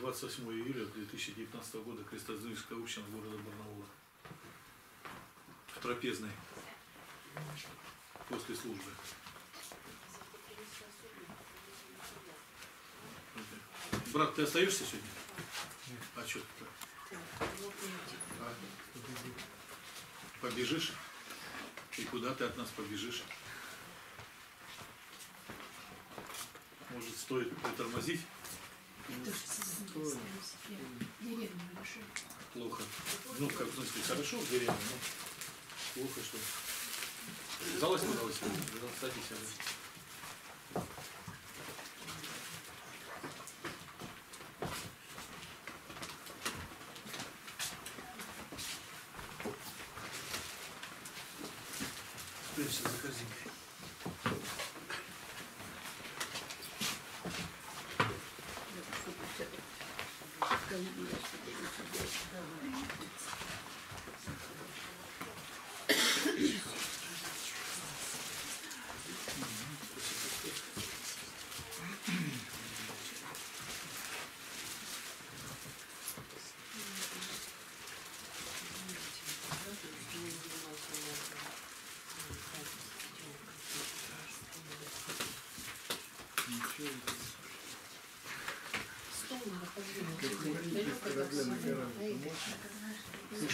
28 июля 2019 года Крестозрительская община города Барнаула. В трапезной. После службы. Брат, ты остаешься сегодня? А что ты? А? Побежишь? И куда ты от нас побежишь? Может, стоит притормозить? Плохо. Ну, как в смысле, хорошо в деревне, но плохо, что... Куда вы сегодня? Садись,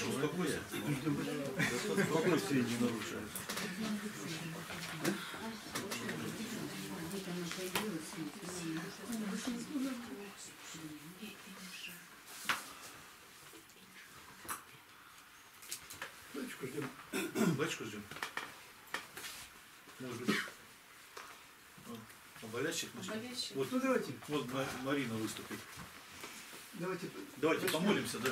Слушай, успокойся. Спокойствие не нарушает. Дочку ждем. Батюшку ждем. Может быть. Болящих начнем? Болящих. Вот, Ну давайте, вот Ма- Марина выступит. Давайте. Давайте помолимся, да?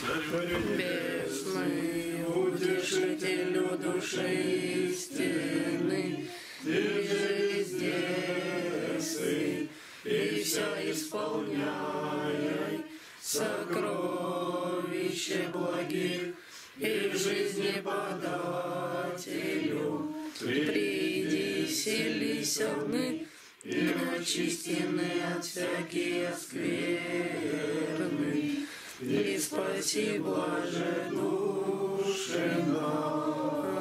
Царю Небесный, утешителю души истины, ты же здесь сын, и вся исполняй сокровище благих и жизни подателю. Приди, селися вны, и очистены от всякие скверны. И спаси, блаже, души наша.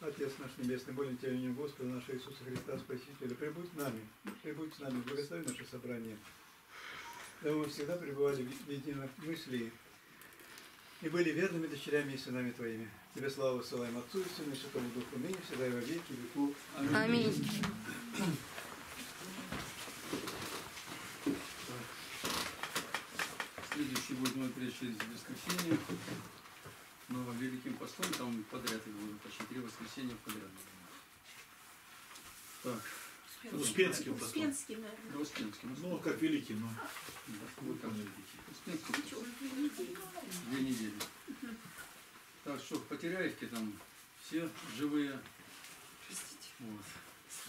Отец наш Небесный, молим Тебя имени Господа нашего Иисуса Христа, Спасителя, прибудь с нами, прибудь с нами, благослови наше собрание. Да мы всегда пребывали в едином мысли и были верными дочерями и сынами Твоими. Тебе славу высылаем Отцу и Сыну и Святому Духу, ныне всегда и во веки веков. Аминь. Следующий будет мой прежде воскресенье. Но Великим постом там подряд их будет почти три воскресенья подряд. Так, Успенским потом. Успенский, наверное. до Успенским. Ну, как великий, но Да, вы вот там великий. Успенским две недели. Так что потеряевки там все живые. Вот.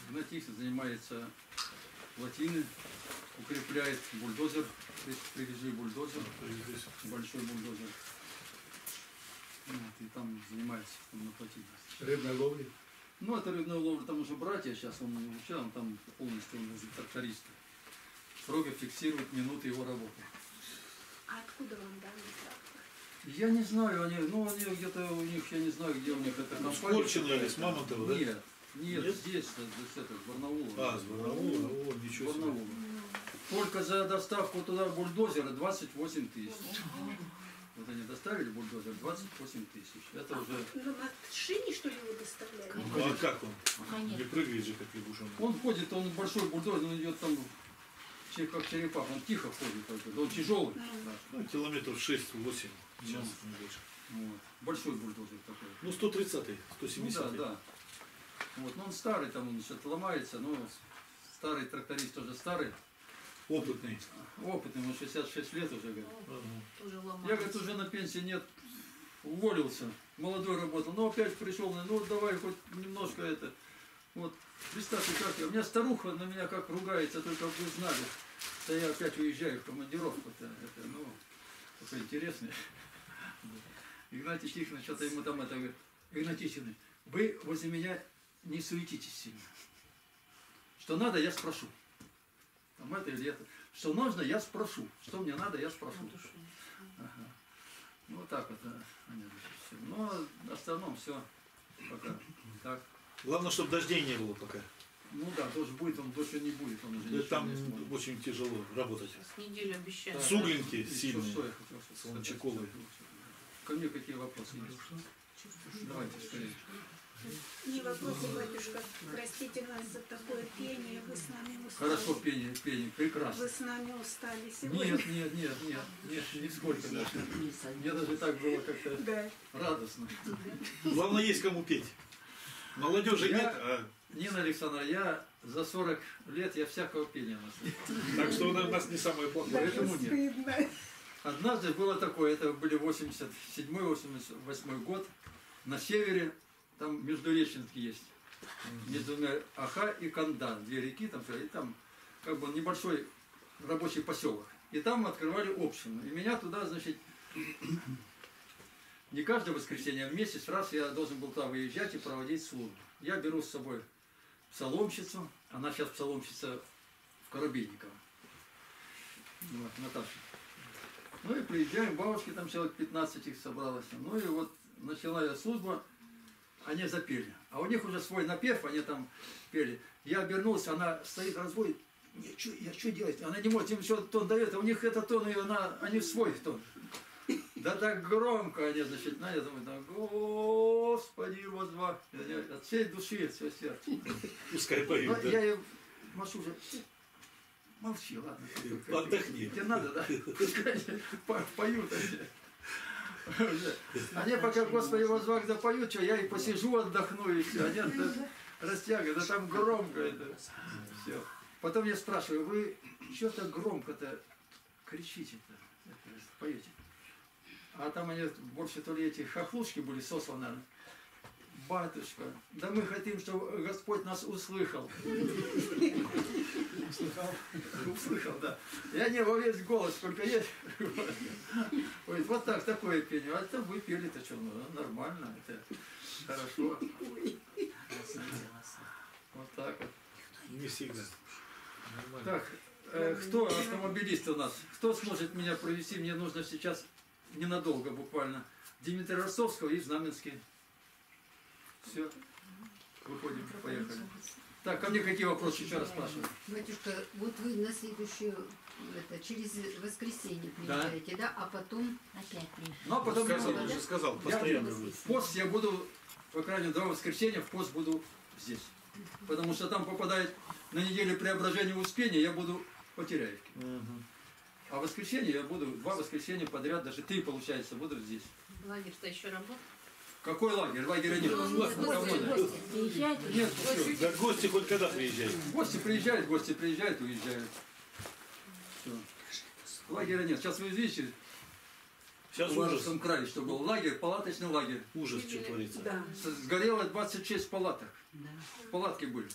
Игнатьевич занимается латины, укрепляет бульдозер, то есть привезли бульдозер, Здесь. большой бульдозер. Вот, и там занимается там, на плотине. Рыбной ловли. Ну, это рыбная ловля, там уже братья, сейчас он вообще, он там полностью он тракторист. Строго фиксирует минуты его работы. А откуда вам дали трактор? Я не знаю, они, ну, они где-то у них, я не знаю, где у них это компания. Скорчено или с Мамонтова, да? Нет, нет, Нет? здесь, с, с этого, с Барнаула. А, с Барнаула, о, ничего себе. Барнаула. Только за доставку туда бульдозера 28 тысяч. Вот они доставили бульдозер 28 тысяч. Это уже... Ну, на шине, что ли, вы доставляли? Ну, а как он? Не прыгает же, как лягушонок. Он ходит, он большой бульдозер, он идет там как черепах, он тихо ходит только, он тяжелый. Да. Ну, километров 6-8 час, не больше. Вот. Большой бульдозер такой. Ну, 130-й, Ну 170-й. да, да. Вот, но он старый, там он что-то ломается, но старый тракторист тоже старый, Опытный. опытный, ему 66 лет уже, говорит. Ага. Я, говорит, уже на пенсии нет, уволился, молодой работал, но опять пришел, ну давай хоть немножко это, вот, представьте, как я, у меня старуха на меня как ругается, только вы знали, что я опять уезжаю в командировку, это, это ну, такое интересное. Игнатий Тихонович, что-то ему там это говорит, Игнатий Тихонович, вы возле меня не суетитесь сильно. Что надо, я спрошу. Там это или это. что нужно, я спрошу. Что мне надо, я спрошу. Ага. Ну, вот так вот. они, всё. Но в основном все пока так. Главное, чтобы дождей не было пока. Ну да, дождь будет, он дождь не будет, он уже Да Там очень тяжело работать. С неделю обещают. Суглинки сильные. Солончаковые. Ко мне какие вопросы есть? Давайте скорее. Не вопросы, батюшка. Простите нас за такое пение. Вы с нами устали. Хорошо, пение, пение, прекрасно. Вы с нами устали сегодня. Нет, нет, нет, нет, нет, нисколько даже. Мне даже так было как-то Да. радостно. Главное, есть кому петь. Молодежи Я- нет, а Нина Александровна, я за 40 лет я всякого пения наслышал. так что у нас не самое плохое. Поэтому нет. Однажды было такое, это были 87-88 год, на севере, там Междуреченки есть, между Аха и Кандан, две реки, там, и там как бы небольшой рабочий поселок. И там открывали общину. И меня туда, значит, не каждое воскресенье, а в месяц раз я должен был туда выезжать и проводить службу. Я беру с собой псаломщицу, она сейчас псаломщица в Коробейниково. Вот, Наташа. Ну и приезжаем, бабушки там человек 15 их собралось. Ну и вот начала я служба, они запели. А у них уже свой напев, они там пели. Я обернулся, она стоит, разводит. Я что я чё делать? Она не может, им все тон дает, а у них это тон, и она, они свой тон. Да так громко они, значит, на я думаю, да, Господи, возва. От всей души, от всего сердца. Пускай Ну, поют, да. я ее машу уже. Молчи, ладно. Отдохни. Тебе надо, да? Поют они. Они пока Господи возвах запоют, что я и посижу, отдохну, и все. Они это растягивают, да там громко это. Все. Потом я спрашиваю, вы что так громко-то кричите-то, поете? А там они больше то ли эти хохлушки были сосланы. Батюшка, да мы хотим, чтобы Господь нас услышал. Слыхал? Услышал, да. И они во весь голос, сколько есть. Ой, вот так, такое пение. А это вы пели-то что, ну, нормально, это хорошо. Вот так вот. Не всегда. Нормально. Так, э, кто автомобилист у нас? Кто сможет меня провести? Мне нужно сейчас ненадолго буквально. Дмитрий Ростовского и Знаменский. Все. Выходим, поехали. Так, ко мне какие вопросы еще раз спрашивают? Батюшка, вот вы на следующую, это, через воскресенье Да. приезжаете, да? А потом опять приезжаете. Ну, а потом Сказал, я- уже сказал, Я- постоянно будет. В пост я буду, по крайней мере, два воскресенья в пост буду здесь. Потому что там попадает на неделю преображения Успения, я буду в Потеряевке. Мгм. А в воскресенье я буду, два воскресенья подряд, даже три получается, буду здесь. Лагерь-то еще работает. Какой лагерь? Лагеря нет. Ну, Давно гости, нет. гости, приезжайте. Нет, всё. Да гости хоть когда приезжают. Гости приезжают, гости приезжают, уезжают. Всё. Лагеря нет. Сейчас вы видите, Сейчас в ужас, Ладожском крае, что был лагерь, палаточный лагерь. ужас, что творится. Да. Сгорело 26 палаток. Палатки были.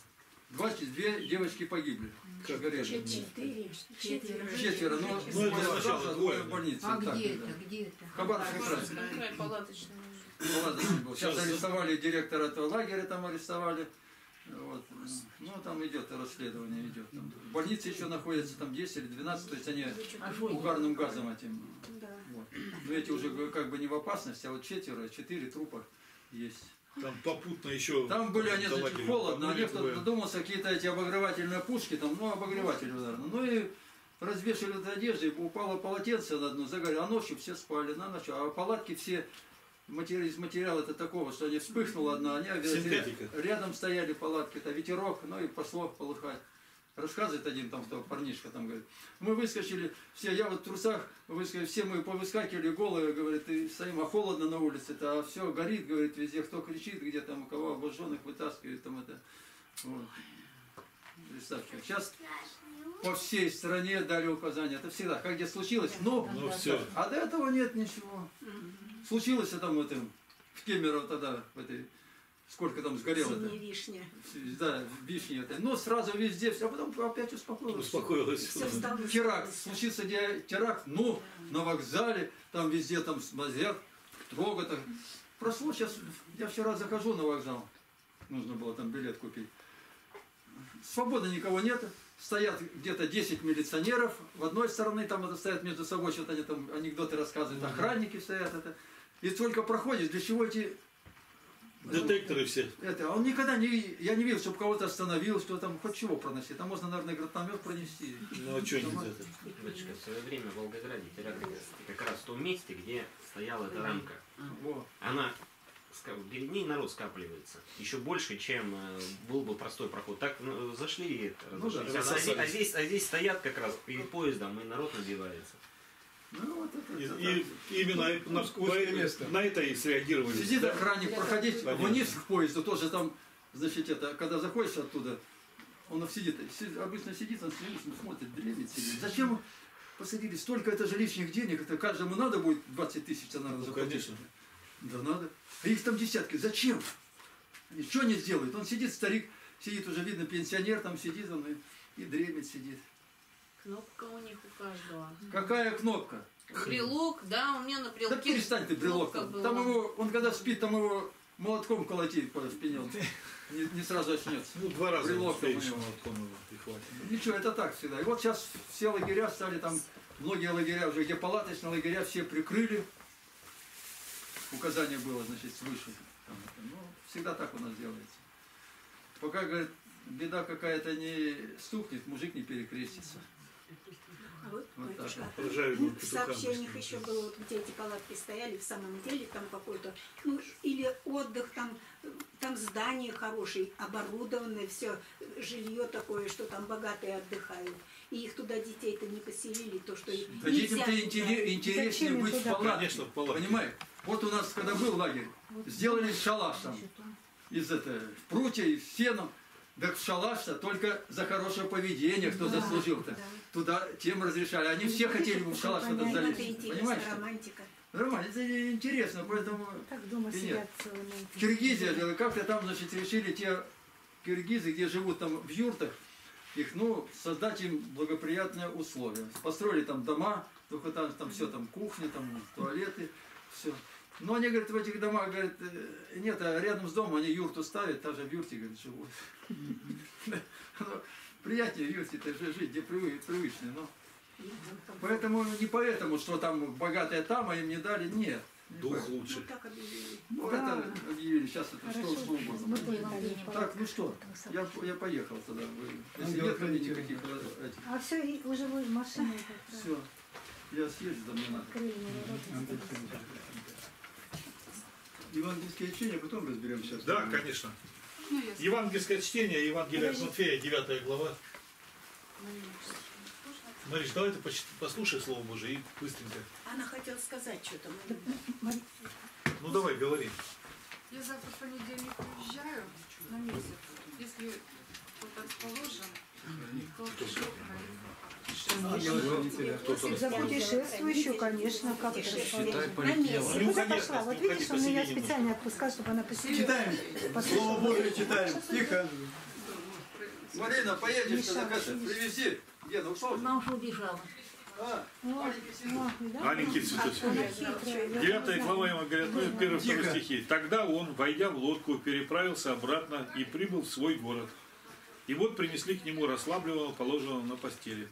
22 девочки погибли. Как Сгорели. Четыре. Четверо. Четверо, но Ну, это сначала двое. двое в больнице. А где да. это, где это? Хабаровский край. Край палаточный. Был. Сейчас арестовали директора этого лагеря, там арестовали. Вот. Ну, там идет расследование, идет. Там. В больнице еще находится там 10 или 12, то есть они угарным газом этим. Да. Вот. Но эти уже как бы не в опасности, а вот четверо, четыре трупа есть. Там попутно еще... Там были они, значит, холодно, а помыли кто-то двое. додумался, какие-то эти обогревательные пушки, там, ну, обогреватели, наверное. Ну и развешали и упало полотенце на дно, загорело, а ночью все спали, на ночь, а палатки все матери- из материала это такого, что они вспыхнула одна, они Синтетика. рядом стояли палатки, это ветерок, ну и пошло полыхать. Рассказывает один там кто, парнишка там говорит. Мы выскочили, все, я вот в трусах выскочил, все мы повыскакивали голые, говорит, и стоим, а холодно на улице-то, а все горит, говорит, везде, кто кричит, где там, у кого обожженных вытаскивают, там это. Вот. Представьте, сейчас по всей стране дали указания, это всегда, как где случилось, но, Ну все. а до этого нет ничего. Случилось там в этом, в Кемерово тогда, в этой, сколько там сгорело-то. Синяя вишня. Да, вишни это. Ну, сразу везде все, а потом опять успокоилось. Успокоилась. Все. Теракт, случился теракт, ну, на вокзале, там везде там мазят, трогать. так. Прошло сейчас, я вчера захожу на вокзал, нужно было там билет купить. Свободы никого нет, стоят где-то 10 милиционеров, в одной стороне там это стоят между собой, что-то они там анекдоты рассказывают, охранники стоят, это. И только проходишь, для чего эти Детекторы все. это, он никогда не, я не видел, чтобы кого-то остановил, что там хоть чего проносить. Там можно, наверное, гранатомет пронести. Ну а что нельзя это? Батюшка, в свое время в Волгограде теракт как раз в том месте, где стояла эта рамка. Во. Она ней народ скапливается. Еще больше, чем э, был бы простой проход. Так ну, зашли и это, Ну да, а, здесь, а здесь- а здесь стоят как раз перед поездом, и народ набивается. Ну, вот это, И, это и именно по- место. на это и среагировали. Сидит Да? охранник, проходить Конечно. вниз к поезду, тоже там, значит, это, когда заходишь оттуда, он сидит, си- обычно сидит, он сидит, смотрит, дремит сидит. Зачем посадили столько, это же лишних денег, это каждому надо будет 20 тысяч, надо Ну, заплатить. конечно. Да надо. А их там десятки, зачем? Они что не сделают? Он сидит, старик, сидит уже, видно, пенсионер там сидит, он и, и дремит сидит. Кнопка у них у каждого. Какая кнопка? Брелок, да, у меня на брелке. Да перестань ты брелок там. была. Там его, он когда спит, там его молотком колотить по спине. Он не, не сразу очнется. Ну, два раза Брелок там него. молотком его, и хватит. Ничего, это так всегда. И вот сейчас все лагеря стали там, многие лагеря уже, где палаточные лагеря, все прикрыли. Указание было, значит, свыше. Там. Ну, всегда так у нас делается. Пока, говорит, беда какая-то не стукнет, мужик не перекрестится. А вот, Вот так ну, в сообщениях еще было, вот где эти палатки стояли, в самом деле там какой-то, ну, или отдых, там, там здание хорошее, оборудованное, все, жилье такое, что там богатые отдыхают. И их туда детей-то не поселили, то, что их Да нельзя детям-то интереснее Зачем быть в палатке. Конечно, в палатке. Понимаешь? Вот у нас, когда был лагерь, сделали шалаш там. Из это, прутья и сеном. Так в шалаш-то только за хорошее поведение, кто Да, заслужил-то. да. Туда тем разрешали. Они все хотели бы в шалаш этот Ну, это залезть. Понимаешь? романтика. Нормально, это интересно, поэтому Так дома сидят целыми. э, как-то там, значит, решили те киргизы, где живут там в юртах, их, ну, создать им благоприятные условия. Построили там дома, только там, там все, там кухня, там туалеты, все. Но они, говорят, в этих домах, говорят, э, нет, а рядом с домом они юрту ставят, даже в юрте, говорят, живут. Ну, Приятнее в юрте-то жи- жить, где привы- привычно, но. Поэтому не поэтому, что там богатые там, а им не дали, нет. Не Дух. Ну, лучше. так объявили. Ну, Да. это объявили, сейчас это что, Хорошо, что угодно. там Так, ну что, я, я поехал тогда. Вы, если нет никаких э, этих, А все, и уже вы машиной как-то все, я съезжу, да мне надо. Евангельское чтение, потом разберемся. Да, конечно. Евангельское чтение, Евангелие от Матфея, 9 глава. Мариш, давай ты послушай Слово Божие и быстренько. Она хотела сказать что-то. Ну давай, говори. Я завтра в понедельник уезжаю на месяц. Если кто-то расположен, то пришлю. За путешествующую, конечно, как это Считай, на. Ну, Куда конечно, пошла? Вот видишь, он меня специально отпускал, чтобы она посидела. Читаем. Слово Божие читаем. Тихо. Марина, поедешь тогда к это, привези. Где, ну ушел? Она уже убежала. Ой, ой, да? Аленький цветочек. Она хитрая. Я Девятая знаю. глава Евангелия первые вторые Тихо. стихи. Тогда он, войдя в лодку, переправился обратно и прибыл в свой город. И вот принесли к нему расслабленного, положенного на постели.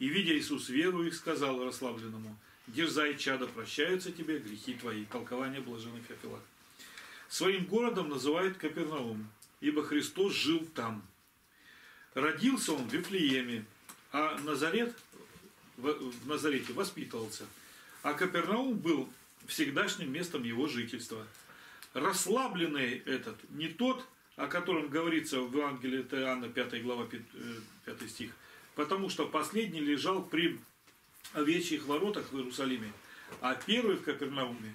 И, видя Иисус веру их, сказал расслабленному, «Дерзай, чадо, прощаются тебе грехи твои». Толкование блаженных Феофилак. Своим городом называют Капернаум, ибо Христос жил там. Родился он в Вифлееме, а Назарет в, Назарете воспитывался. А Капернаум был всегдашним местом его жительства. Расслабленный этот, не тот, о котором говорится в Евангелии от Иоанна, 5 глава, 5 стих, потому что последний лежал при овечьих воротах в Иерусалиме, а первый в Капернауме,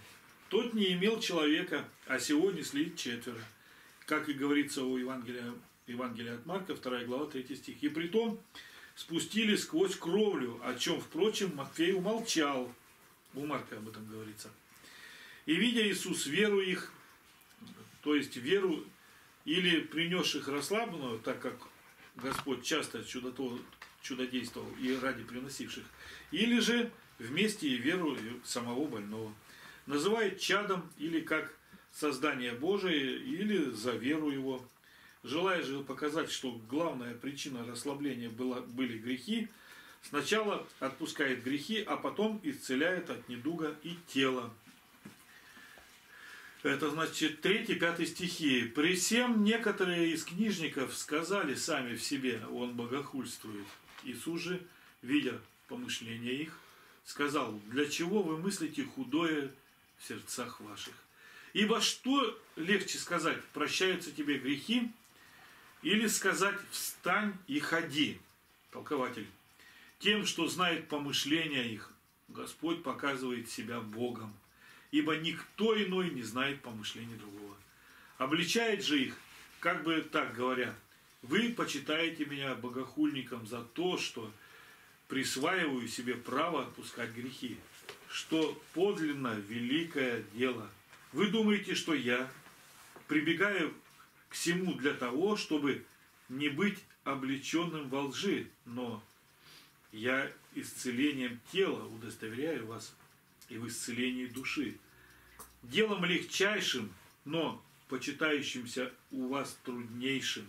тот не имел человека, а сего несли четверо. Как и говорится у Евангелия, Евангелия от Марка, 2 глава, 3 стих. И притом спустили сквозь кровлю, о чем, впрочем, Матфей умолчал. У Марка об этом говорится. И видя Иисус веру их, то есть веру или принесших расслабленную, так как Господь часто чудото- чудодействовал и ради приносивших, или же вместе и веру самого больного. Называет чадом или как создание Божие, или за веру его. Желая же показать, что главная причина расслабления была, были грехи, сначала отпускает грехи, а потом исцеляет от недуга и тело. Это значит 3-5 стихи. «При всем некоторые из книжников сказали сами в себе, он богохульствует. Иисус же, видя помышления их, сказал, для чего вы мыслите худое в сердцах ваших? Ибо что легче сказать, прощаются тебе грехи, или сказать, встань и ходи, толкователь. Тем, что знает помышления их, Господь показывает себя Богом, ибо никто иной не знает помышлений другого. Обличает же их, как бы так говоря, вы почитаете меня богохульником за то, что присваиваю себе право отпускать грехи, что подлинно великое дело. Вы думаете, что я прибегаю к всему для того, чтобы не быть облеченным во лжи, но я исцелением тела удостоверяю вас и в исцелении души. Делом легчайшим, но почитающимся у вас труднейшим.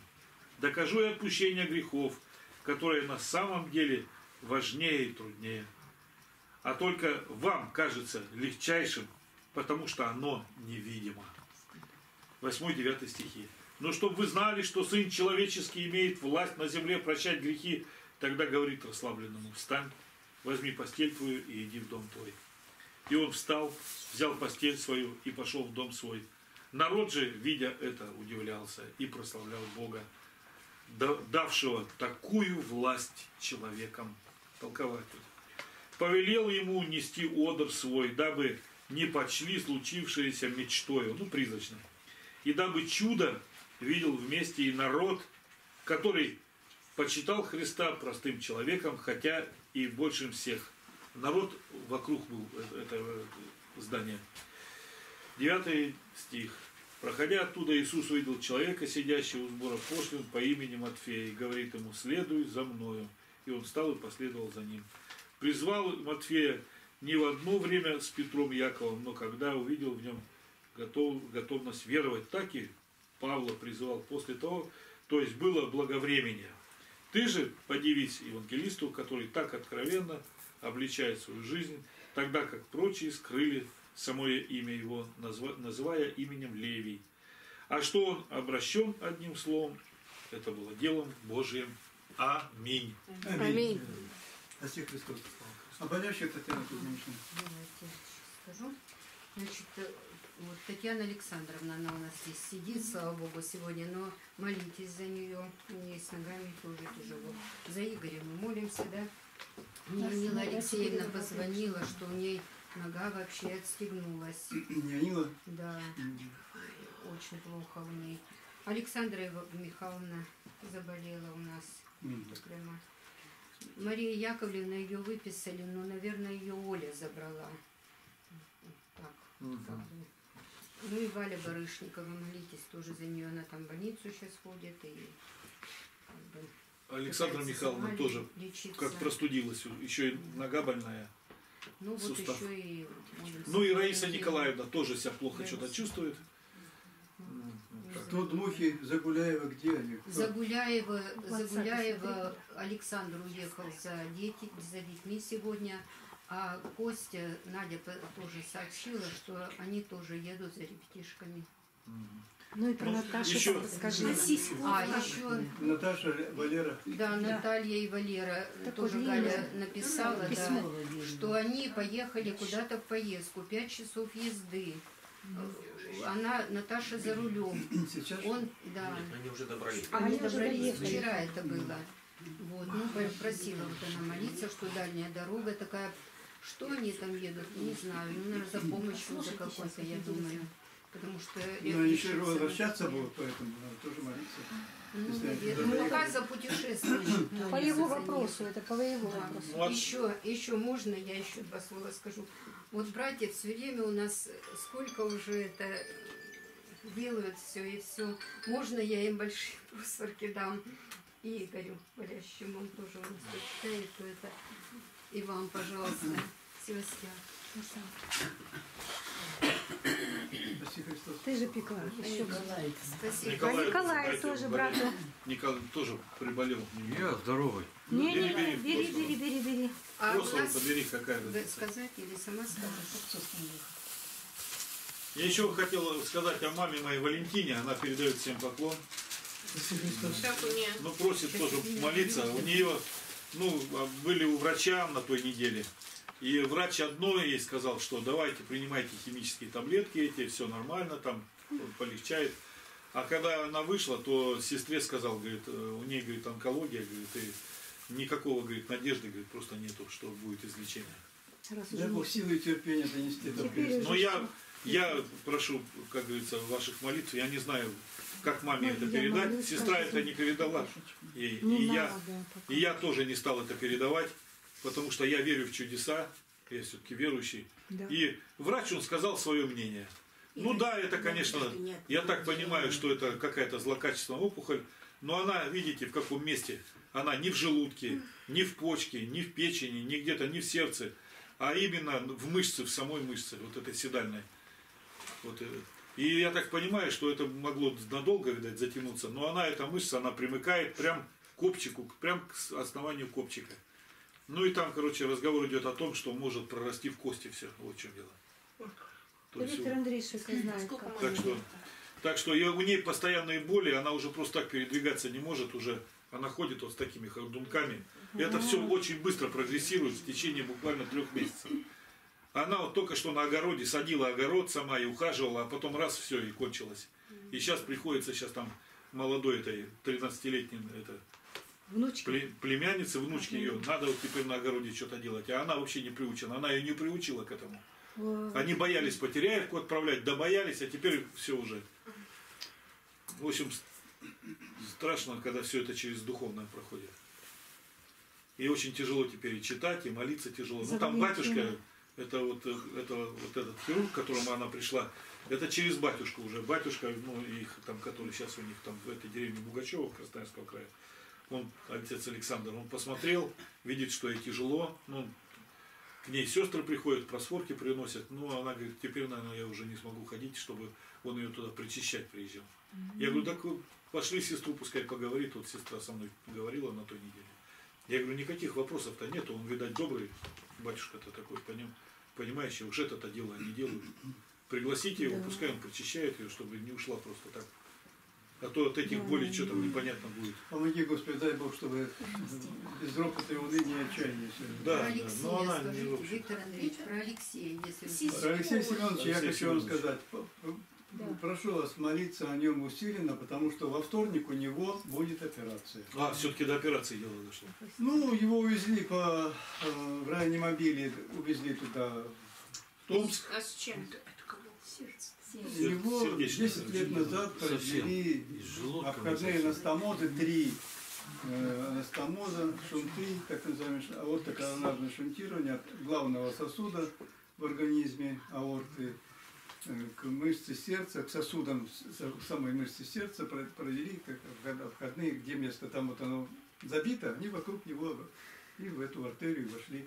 Докажу и отпущение грехов, которое на самом деле важнее и труднее. А только вам кажется легчайшим, потому что оно невидимо. 8-9 стихи. Но чтобы вы знали, что Сын Человеческий имеет власть на земле прощать грехи, тогда говорит расслабленному, встань, возьми постель твою и иди в дом твой. И он встал, взял постель свою и пошел в дом свой. Народ же, видя это, удивлялся и прославлял Бога, давшего такую власть человекам. Толкователь. Повелел ему нести одр свой, дабы не почли случившееся мечтою, ну, призрачно. И дабы чудо видел вместе и народ, который почитал Христа простым человеком, хотя и большим всех. Народ вокруг был этого здания. Девятый стих. Проходя оттуда, Иисус увидел человека, сидящего у сбора пошлин по имени Матфея, и говорит ему, следуй за мною. И он встал и последовал за ним. Призвал Матфея не в одно время с Петром и Яковом, но когда увидел в нем готов, готовность веровать, так и Павла призывал после того, то есть было благовремение. Ты же подивись евангелисту, который так откровенно обличает свою жизнь, тогда как прочие скрыли самое имя его, называя именем Левий. А что он обращен одним словом, это было делом Божьим. Аминь. Аминь. Спаси Христос. Оболящая Татьяна Кузьминична. Давайте скажу. Значит, э, вот Татьяна Александровна, она у нас здесь сидит, слава Богу, сегодня, но молитесь за нее. У нее с ногами тоже тяжело. За Игоря мы молимся, да? Мне Нина Алексеевна позвонила, что у ней нога вообще отстегнулась. Не Анила? Да, очень плохо у ней. Александра Михайловна заболела у нас. Прямо. Мария Яковлевна ее выписали, но, наверное, ее Оля забрала. Так. как бы. Ну и Валя Барышникова, молитесь тоже за нее, она там в больницу сейчас ходит и как бы, Александра Михайловна тоже лечиться. как простудилась, еще и нога больная. Ну вот сустав. еще и Ну и Раиса. Николаевна тоже себя плохо Да. что-то чувствует. Кто Дмухи, Загуляева, где они? Загуляева, Загуляева Александр уехал за, дети, за детьми сегодня, а Костя, Надя тоже сообщила, что они тоже едут за ребятишками. Ну и про Наташу еще- расскажи. А, еще, Наташа, Валера. да, Наталья и Валера, Так тоже Галя написала, да, письмо. что они поехали куда-то в поездку, пять часов езды. Она, Наташа за рулем. Сейчас Он, да, Нет, они уже добрались. Они Они уже добрались, доехали. вчера это было. Вот, ну, просила вот она молиться, что дальняя дорога такая. Что они там едут, не знаю. Ну, наверное, за помощью за какой-то, я думаю. Потому что... Ну, они еще возвращаться будут, поэтому надо тоже молиться. Ну, ну, доехали. за путешествие. По его вопросу, это по его вопросу. Ну, а- Еще, еще можно, я еще два слова скажу. Вот братья все время у нас сколько уже это делают все и все. Можно я им большие просворки дам? И Игорю Болящему, он тоже у нас читает, то это. И вам, пожалуйста, Севастьян. Христос. Ты же пекла. Еще бы. Спасибо. А Николай, Николай дайте тоже брату. Николай тоже приболел. Я здоровый. Не, не, Бери, бери, бери, бери, бери, бери. А Просто нас подбери, какая разница. сказать или сама скажешь? Я еще хотел сказать о маме моей Валентине. Она передает всем поклон. Ну, просит тоже молиться. У нее, ну, были у врача на той неделе. И врач одно ей сказал, что давайте принимайте химические таблетки эти, все нормально, там полегчает. А когда она вышла, то сестре сказал, говорит, э, у нее, говорит, онкология, говорит, и никакого, говорит, надежды, говорит, просто нету, что будет излечение. Раз Дай уже Бог нет. силы и терпения донести до. Но я, я прошу, как говорится, ваших молитв, я не знаю, как маме Ой, это я передать. молюсь Сестра это не передала ей. Не и я, надо. И я тоже не стал это передавать, потому что я верю в чудеса, я все-таки верующий. Да. И врач, он сказал свое мнение. Ну да, это, конечно, я так понимаю, что это какая-то злокачественная опухоль, но она, видите, в каком месте. Она ни в желудке, ни в почке, ни в печени, ни где-то, ни в сердце, а именно в мышце, в самой мышце, вот этой седальной. Вот, э, и я так понимаю, что это могло надолго, видать, затянуться, но она, эта мышца, она примыкает прям к копчику, прям к основанию копчика. Ну и там, короче, разговор идет о том, что может прорасти в кости все. Вот в чем дело. То есть, Виктор Андреевич только знает, так что, так что я, у ней постоянные боли, она уже просто так передвигаться не может, уже она ходит вот с такими ходунками. Это все очень быстро прогрессирует в течение буквально трех месяцев. Она вот только что на огороде садила огород сама и ухаживала, а потом раз все и кончилось. И сейчас приходится сейчас там молодой этой 13-летней это, Внучки. пле- племяннице, внучке ее, надо вот теперь на огороде что-то делать. А она вообще не приучена, она ее не приучила к этому. Вот. Они боялись потеряевку отправлять, да боялись, а теперь все уже. В общем, страшно, когда все это через духовное проходит. И очень тяжело теперь и читать, и молиться тяжело. Ну там батюшка, это вот, э, это вот этот хирург, к которому она пришла, это через батюшку уже. Батюшка, ну, их там, который сейчас у них там в этой деревне Бугачева, Красноярского края, он, отец Александр, он посмотрел, видит, что ей тяжело, ну, к ней сестры приходят, просфорки приносят. Ну, она говорит, теперь, наверное, я уже не смогу ходить, чтобы он ее туда причащать приезжал. Я говорю, так пошли сестру, пускай поговорит. Вот сестра со мной говорила на той неделе. Я говорю, никаких вопросов-то нету. Он, видать, добрый батюшка-то такой, по нем, понимающий, уж это-то дело они делают. Пригласите его, Да. пускай он причащает ее, чтобы не ушла просто так. А то от этих Да. болей что там непонятно будет. Помоги, Господи, дай Бог, чтобы без ропота и уныния и отчаяния всё. Да, про да, но она не скажите, в общем. Виктор Андреевич, про Алексея, если. Про Алексея Семеновича я Алексей хочу вам Семенович. сказать. П- п- Прошу вас молиться о нем усиленно, потому что во вторник у него будет операция. А, все-таки до операции дело дошло. Ну, его увезли по э, в реанимобиле, увезли туда. в Томск. А с чем? Его Сердечная 10 лет назад желудка обходные анастомозы, три э, анастомоза, шунты, так называемые, аортокоронарное шунтирование от главного сосуда в организме, аорты, э, к мышце сердца, к сосудам к самой мышце сердца про- провели обходные, где место там вот оно забито, они вокруг него и в эту артерию вошли.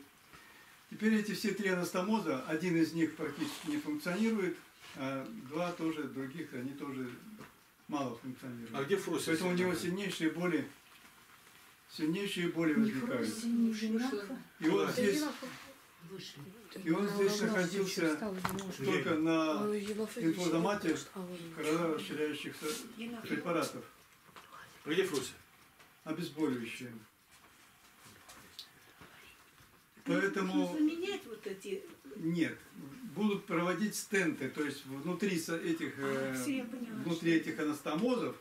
Теперь эти все три анастомоза, один из них практически не функционирует, а два тоже, других, они тоже мало функционируют. А где Фрося? Поэтому у него сильнейшие боли, сильнейшие боли Не возникают. И он здесь, и он здесь находился только на вы- коронаросширяющихся препаратов, А где Фрося? обезболивающие. Поэтому Нужно заменять вот эти... нет, будут проводить стенты, то есть внутри этих э, А, внутри этих анастомозов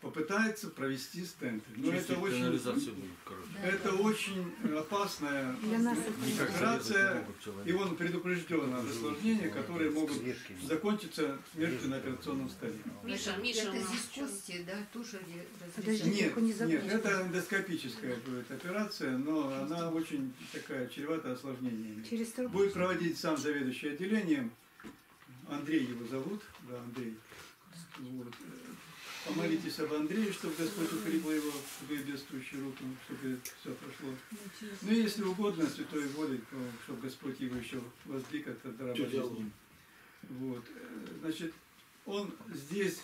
попытается провести стенты. Но это Чистить очень, короче. это очень опасная это операция, и он предупрежден от осложнений, которые могут закончиться смертью на операционном столе. Миша, Миша Это кости, да, тоже? Нет, нет, это эндоскопическая будет операция, но она очень такая чревата осложнениями. Будет проводить сам заведующий отделением, Андрей его зовут, да, Андрей. Вот. Помолитесь об Андрее, чтобы Господь укрепил его в бедствующую руку, чтобы все прошло. Ну и если угодно, святой волей, то, чтобы Господь его еще воздвиг от Тетя здравого Алла. Вот. Значит, он здесь,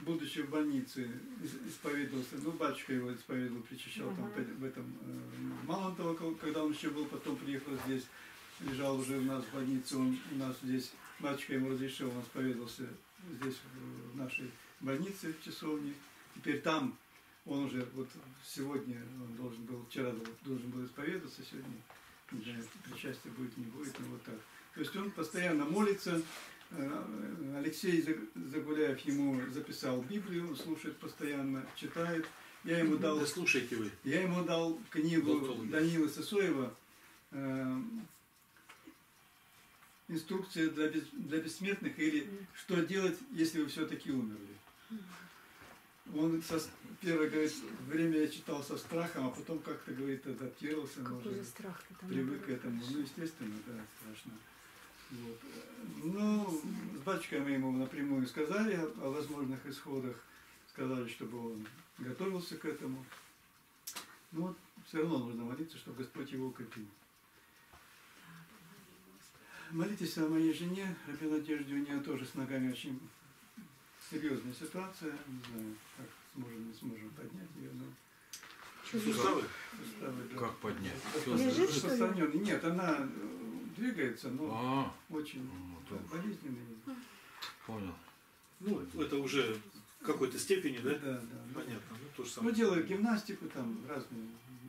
будучи в больнице, ис- исповедовался, ну, батюшка его исповедовал, причащал там Ага. в этом. э, Мало того, ко- когда он еще был, потом приехал здесь, лежал уже у нас в больнице, он у нас здесь, батюшка ему разрешил, он исповедовался здесь, в нашей больнице, в часовне. Теперь там он уже, вот сегодня он должен был, вчера должен был исповедоваться, сегодня, не знаю, причастие будет, не будет, ну вот так. То есть он постоянно молится, Э, Алексей Заг- Загуляев ему записал Библию, он слушает постоянно, читает. Я ему дал, Да слушайте вы. я ему дал книгу Доктор. Данила Сысоева э, «Инструкция для, без- для бессмертных» или «Что делать, если вы все-таки умерли». Он со, первое говорит, время я читал со страхом, а потом как-то, говорит, адаптировался, Какой может, же страх-то там. привык к этому. Ну, естественно, да, страшно. Вот. Ну, с батюшкой мы ему напрямую сказали о, о возможных исходах, сказали, чтобы он готовился к этому. Но вот все равно нужно молиться, чтобы Господь его укрепил. Молитесь о моей жене, Рабе Надежде, у нее тоже с ногами очень серьезная ситуация. Не знаю, как сможем, не сможем поднять ее, но Суставы? суставы, да. Как поднять? Лежит, что ли? Нет, она э, двигается, но А, очень ну, то болезненный. понял. Ну, это уже в какой-то степени, да? Да, да. Понятно. Ну, то же Мы самое. делаем гимнастику, там разные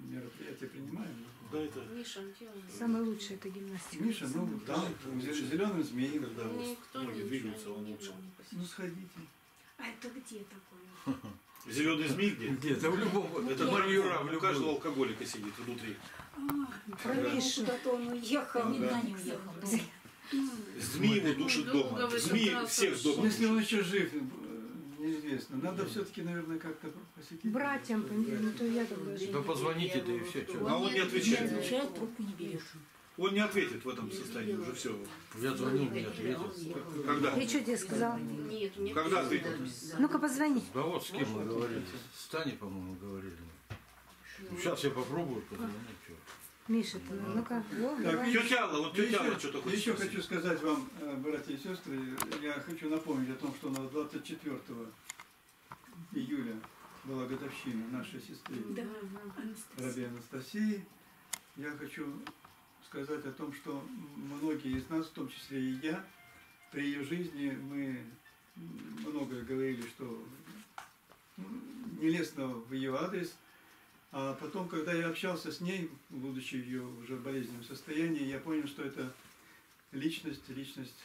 мероприятия принимаем. Да, это Миша, делай. Самое лучшее это гимнастика. Миша, ну там зеленым змеем. когда вот Никто ноги двигаются, не он лучше. Ну сходите. А это где такое? Зеленый змей где? Где-то в любом... Это Марьюра, в у любом. каждого алкоголика сидит внутри. А, Про Мишу. куда-то он уехал. Да. Никуда не уехал. Змеи его душит дома. Змеи всех дома. Если он еще жив, неизвестно. Надо все-таки, наверное, как-то посетить. Братьям, ну то я тогда же. Да позвоните, да и все. Что? А он не отвечает. отвечает, трубку не берешь. Он не ответит в этом состоянии уже все. Я звонил, не ответил. Когда? И что тебе сказал? Нет, меня Когда ответил? Ну-ка позвони. Да вот с кем мы говорили. С Таней, по-моему, говорили. Сейчас я попробую позвонить. Миша, ты, ну-ка. Вов, Так. Тетя Алла, вот тетя Алла что-то хочет еще спросить. хочу сказать вам, э, братья и сестры, я хочу напомнить о том, что у нас 24 июля была годовщина нашей сестры Да. Рабе Анастасии. Я хочу сказать о том, что многие из нас, в том числе и я, при ее жизни мы многое говорили, что нелестно в ее адрес. А потом, когда я общался с ней, будучи в ее уже болезненном состоянии, я понял, что это личность, личность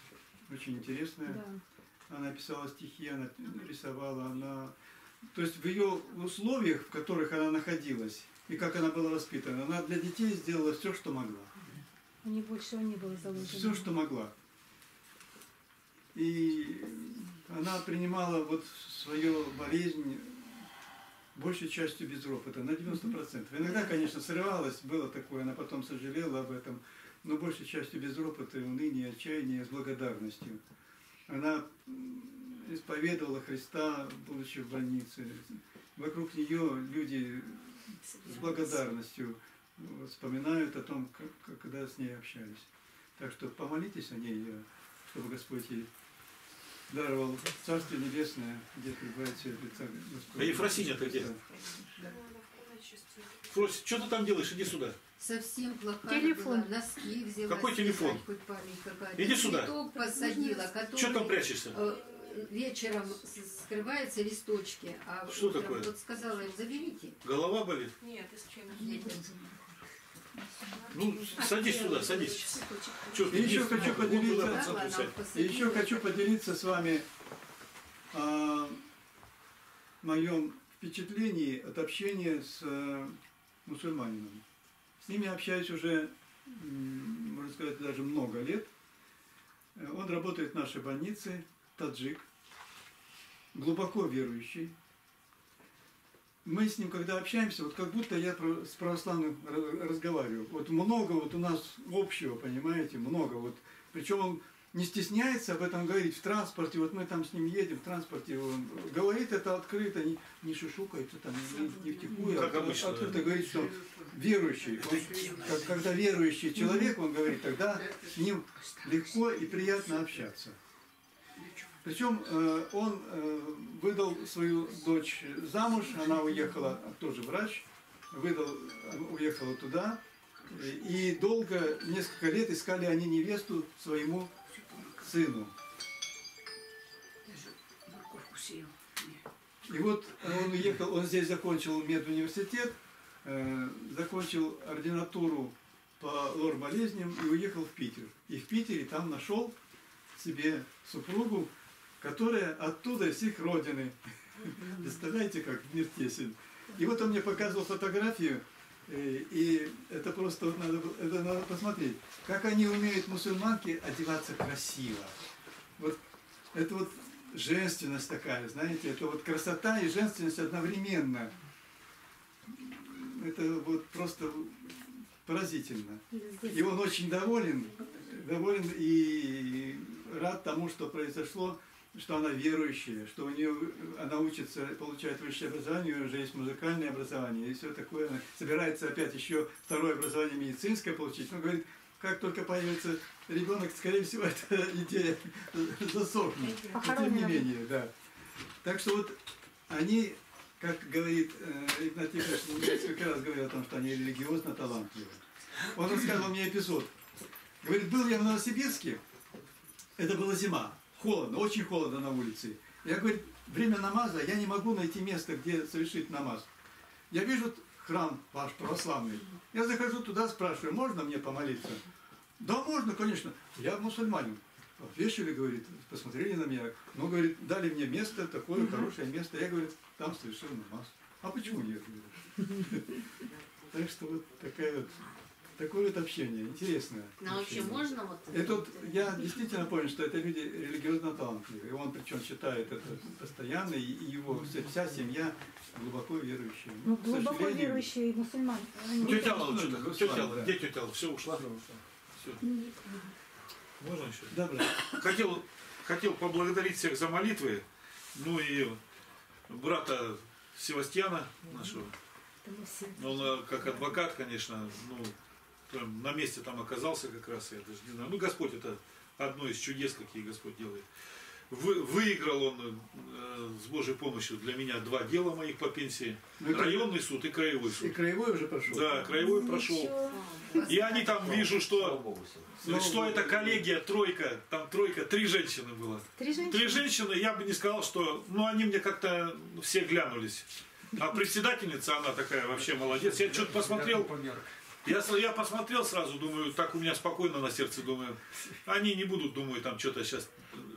очень интересная. Да. Она писала стихи, она рисовала, она... То есть в ее условиях, в которых она находилась, и как она была воспитана, она для детей сделала все, что могла. У них больше не было заложено. Все, что могла. И она принимала вот свою болезнь большей частью без ропота, на 90%. Иногда, конечно, срывалась, было такое, она потом сожалела об этом, но большей частью без ропота, уныния, отчаяния, с благодарностью. Она исповедовала Христа, будучи в больнице. Вокруг нее люди с благодарностью вот, вспоминают о том, как, как- когда с ней общались. Так что помолитесь о ней, э, чтобы Господь ей даровал Царствие Небесное, где пребывает все лица Господа. А Ефросинья-то где? Фрось, что ты там делаешь? Иди сюда. Совсем плохая Телефон. была, носки взяла. Какой телефон? Иди сюда. Цветок посадила, который... Что там прячешься? э, Вечером скрываются листочки, а Что утром такое? вот сказала им, заберите. Голова болит? Нет, из чего? Ну, садись сюда, садись. И еще хочу поделиться-. И еще хочу поделиться с вами о моем впечатлении от общения с э, мусульманином. С ними общаюсь уже, можно сказать, даже много лет. Э, Он работает в нашей больнице, таджик, глубоко верующий. Мы с ним, когда общаемся, вот как будто я с православным ра- разговариваю. Вот много вот у нас общего, понимаете, много. Вот, причем он не стесняется об этом говорить в транспорте. Вот мы там с ним едем в транспорте, он говорит это открыто, не, не шушукается, там, не, не втихую, Как а обычно, открыто да. говорит, что верующий. Он, как- когда верующий человек, он говорит, тогда с ним легко и приятно общаться. Причем э, он э, выдал свою дочь замуж, она уехала, тоже врач, выдал, уехала туда, и долго, несколько лет искали они невесту своему сыну. И вот он уехал, он здесь закончил медуниверситет, э, закончил ординатуру по лор-болезням и уехал в Питер. И в Питере там нашел себе супругу, которая оттуда, из их родины. Представляете, как мир тесен. И вот он мне показывал фотографию, э, и это просто вот надо, это надо посмотреть, как они умеют, мусульманки, одеваться красиво. Вот это вот женственность такая, знаете, это вот красота и женственность одновременно. Это вот просто поразительно. И он очень доволен, доволен и рад тому, что произошло, что она верующая, что у нее она учится, получает высшее образование, у нее уже есть музыкальное образование и все такое. Она собирается опять еще второе образование медицинское получить. Но говорит, как только появится ребенок, скорее всего, эта идея засохнет. Но тем не менее, да. Так что вот они, как говорит э, Игнатий несколько раз говорил о том, что они религиозно талантливы. Он рассказывал мне эпизод. Говорит, был я в Новосибирске, это была зима, холодно, очень холодно на улице. Я, говорит, время намаза, я не могу найти место, где совершить намаз. Я вижу храм ваш православный. Я захожу туда, спрашиваю, можно мне помолиться? Да, можно, конечно. Я мусульманин. Вешали, говорит, посмотрели на меня. Ну, говорит, дали мне место, такое хорошее место. Я, говорит, там совершил намаз. А почему нет? говорю. Так что вот такая вот, такое вот общение, интересное. Ну вообще общение. можно вот Это вот я действительно понял, что это люди религиозно талантливые. И он причем считает это постоянно, и и его вся, вся семья глубоко верующая. Ну, глубоко сожалению, верующие мусульмане. Они- Тетя Алла, ну, что-то, ну, тетя да. Алла, где тетя Алла? Все, ушла? Все. Можно еще? Добро. Хотел, хотел поблагодарить всех за молитвы, ну и брата Севастьяна нашего. Он э, как адвокат, конечно, ну, на месте там оказался как раз, я даже не знаю. Ну, Господь это одно из чудес, какие Господь делает. Вы- выиграл он э, с Божьей помощью для меня два дела моих по пенсии. Ну, Районный суд и краевой И суд. краевой уже пошел. Да, краевой прошел. И они там вижу, что, что это коллегия, тройка, там тройка, три женщины было. Три женщины. Три женщины, я бы не сказал, что, ну, они мне как-то все глянулись. А председательница, она такая вообще молодец. Я что-то посмотрел, я, я посмотрел сразу, думаю, так у меня спокойно на сердце, думаю, они не будут, думаю, там что-то сейчас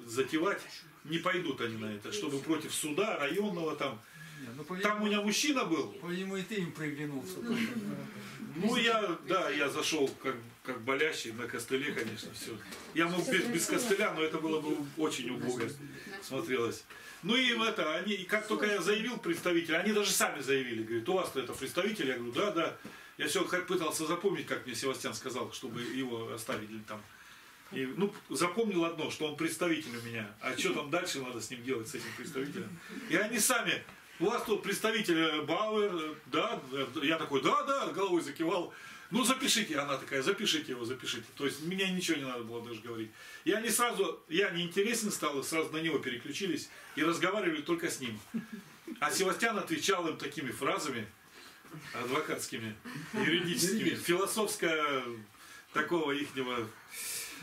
затевать. Не пойдут они на это, чтобы против суда, районного там. Там у меня мужчина был, По-моему, и ты им приглянулся. ну, я, да, я зашел как, как болящий на костыле, конечно, все. Я мог без, без костыля, но это было бы очень убого смотрелось. Ну и это, они, и как только я заявил представителя, они даже сами заявили, говорят, у вас-то это представитель, я говорю, да, да. Я все пытался запомнить, как мне Севастьян сказал, чтобы его оставили там. И, ну, запомнил одно, что он представитель у меня. А что там дальше надо с ним делать, с этим представителем? И они сами, у вас тут представитель э, Бауэр, э, да? Я такой, да, да, головой закивал. Ну, запишите. Она такая, запишите его, запишите. То есть, мне ничего не надо было даже говорить. И они сразу, я неинтересен стал, и сразу на него переключились и разговаривали только с ним. А Севастьян отвечал им такими фразами адвокатскими, юридическими, философское такого ихнего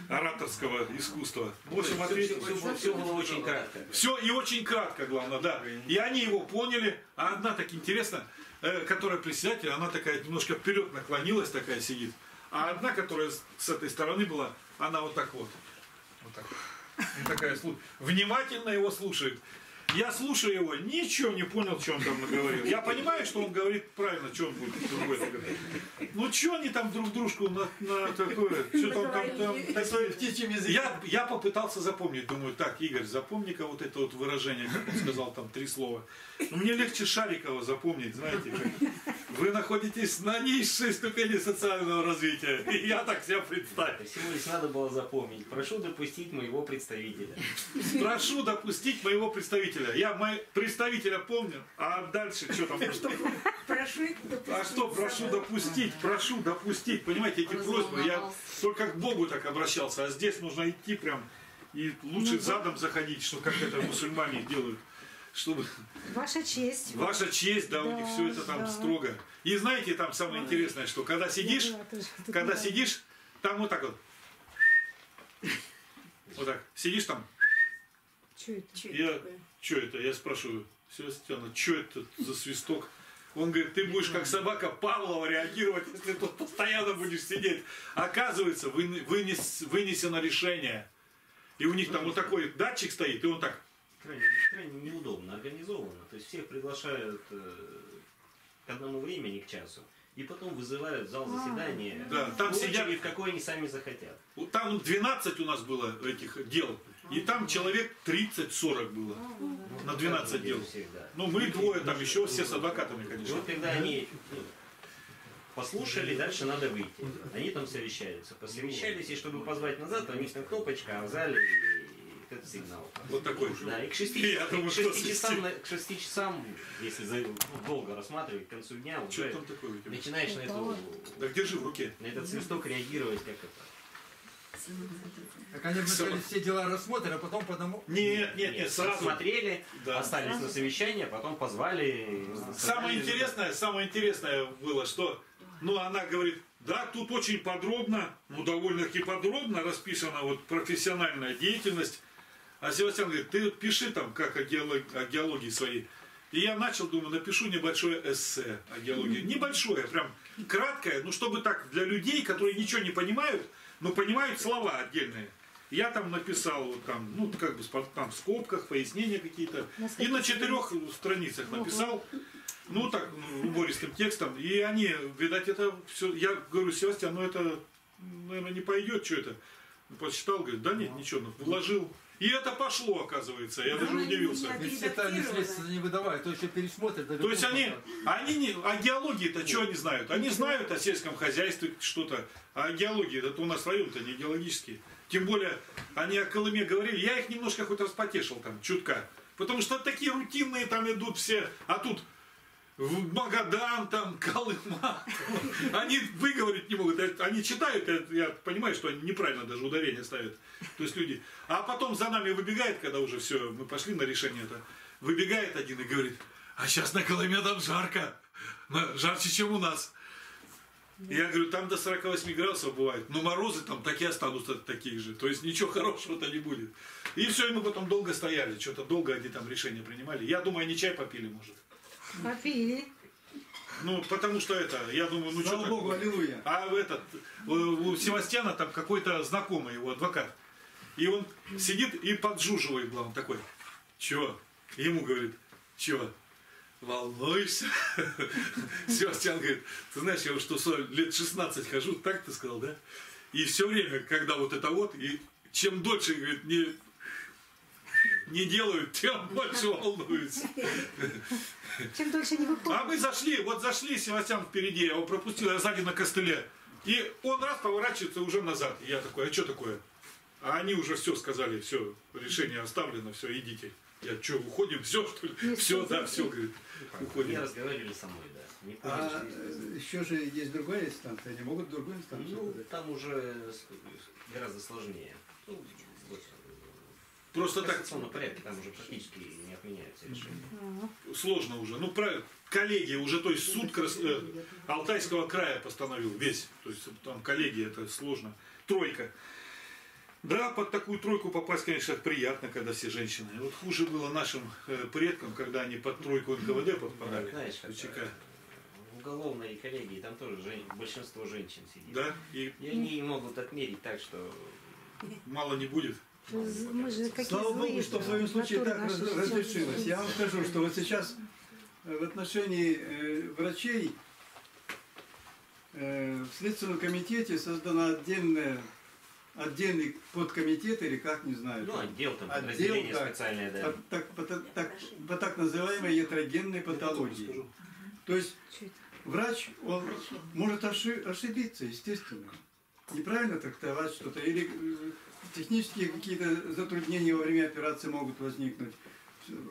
ораторского искусства. В общем, ответил. Все было очень кратко. Все и очень кратко, главное, да. И они его поняли. А одна так интересно, э, которая председатель, она такая немножко вперед наклонилась, такая сидит. А одна, которая с- этой стороны была, она вот так вот. Вот так. И такая внимательно его слушает. Я слушаю его, ничего не понял, что он там наговорил. Я понимаю, что он говорит правильно, что он будет другое говорить. Ну, что они там друг дружку на, на такое, что там, там, там, такое, я, я попытался запомнить, думаю, так, Игорь, запомни-ка вот это вот выражение, как он сказал там три слова. Ну, мне легче Шарикова запомнить, знаете, как. Вы находитесь на низшей ступени социального развития. И я так себя представил. Всего лишь надо было запомнить. Прошу допустить моего представителя. Прошу допустить моего представителя. Я мой представителя помню, а дальше что там? Прошу их А что, прошу допустить, прошу допустить. Понимаете, эти просьбы, я только к Богу так обращался, а здесь нужно идти прям и лучше задом заходить, что как это мусульмане делают. Чтобы Ваша честь. ваша честь, да, у них Да, все это там да. строго. И знаете, там самое интересное, что когда сидишь, Да, когда да. сидишь, там вот так вот. Вот так. Сидишь там, я, что это, я спрашиваю, Севастьяна, что это за свисток? Он говорит, ты будешь как собака Павлова реагировать, если тут постоянно будешь сидеть. Оказывается, выне- вынес- вынесено решение. И у них там вот такой датчик стоит, и он так. Крайне, крайне неудобно организовано. То есть всех приглашают э, к одному времени, к часу. И потом вызывают в зал заседания. Да, там сидят- в какой они сами захотят. Там 12 у нас было этих дел. И там человек 30-40 было. На 12 дел. Да. Ну, мы двое, там еще все с адвокатами, И конечно. вот когда они ну, послушали, дальше надо выйти. Они там совещаются. Посовещались, и чтобы позвать назад, у них там кнопочка, а в зале и этот сигнал. Вот такой. Да, и к 6, Я к думаю, что 6 часам, к 6 часам, если за- ну, долго рассматривать, к концу дня Что уже там такое у тебя? начинаешь на, эту, Так держи в руке. на этот свисток реагировать как это. Так они вначале все дела рассмотрят, а потом по одному... Нет, нет, нет, сразу. Смотрели, Да. остались на совещание, потом позвали. Самое интересное, самое интересное было, что, ну, она говорит, да, тут очень подробно, ну, довольно-таки подробно расписана вот профессиональная деятельность. А Севастьян говорит, ты пиши там, как о, геолог- о геологии своей. И я начал, думаю, напишу небольшое эссе о геологии. Небольшое, прям краткое, ну, чтобы так для людей, которые ничего не понимают, но понимают слова отдельные. Я там написал, вот там, ну, как бы там в скобках, пояснения какие-то. И на четырех страницах написал, ну, так, ну, убористым текстом. И они, видать, это все, я говорю, Севастьян, ну, это, наверное, не пойдет, что это. Посчитал, говорит, да нет, ничего, ну, вложил. И это пошло, оказывается, я даже Она удивился. это они следственно не выдавают, то еще пересмотрят. да То есть они, они не, о геологии-то что они знают? Они знают о сельском хозяйстве что-то, а о геологии, это у нас район-то не геологический. Тем более, они о Колыме говорили, я их немножко хоть распотешил там, чутка. Потому что такие рутинные там идут все, а тут Магадан, там, Колыма, они выговорить не могут, они читают, я понимаю, что они неправильно даже ударение ставят, то есть люди, а потом за нами выбегает, когда уже все, мы пошли на решение это, выбегает один и говорит, а сейчас на Колыме там жарко, жарче, чем у нас. Я говорю, там до 48 градусов бывает, но морозы там такие останутся такие же. То есть ничего хорошего-то не будет. И все, и мы потом долго стояли, что-то долго они там решения принимали. Я думаю, они чай попили, может. Попили. Ну, потому что это, я думаю, ну Слава что Богу, аллилуйя. А в этот, у у Севастьяна там какой-то знакомый его адвокат. И он сидит и поджуживает, главное, такой? И ему говорит, чё? Волнуешься? Севастьян говорит, ты знаешь, я уже что, лет 16 хожу, так ты сказал, да? И все время, когда вот это вот, и чем дольше, говорит, не, не делают, тем больше волнуются. Чем дольше не выходит. А мы зашли, вот зашли, Севастьян впереди, я его пропустил, я сзади на костыле. И он раз поворачивается уже назад. И я такой, а что такое? А они уже все сказали, все, решение оставлено, все, идите. Я что, уходим, все, что ли? Не Все, да, все, говорит, Не уходим. разговаривали со мной, да. Не А что- еще же есть другая инстанция, они могут другую инстанцию Ну, подать. там уже гораздо сложнее. Ну, Просто в так кассационном порядке там уже практически не отменяются решения. сложно уже. Ну, правильно, коллегия уже, то есть суд Крас- э, Алтайского края постановил весь. То есть там коллегия, это сложно. Тройка. Да, под такую тройку попасть, конечно, приятно, когда все женщины. Вот хуже было нашим э, предкам, когда они под тройку НКВД подпадали. Знаешь, как ЧК. э, в уголовной коллегии там тоже жен- большинство женщин сидит. Да, и И они могут отмерить так, что мало не будет. Мы же какие Слава Богу, злые, что в своем случае натуры так разрешилось. Я вам скажу, что вот сейчас э, в отношении э, врачей э, в Следственном комитете создана отдельная отдельный подкомитет или как, не знаю. ну, отдел там, Отдел, подразделение да. специальное, да. по, так, по, так- так- по так называемой ятрогенной патологии. То есть врач, он может оши- ошибиться, естественно. Неправильно трактовать что-то. Или технические какие-то затруднения во время операции могут возникнуть,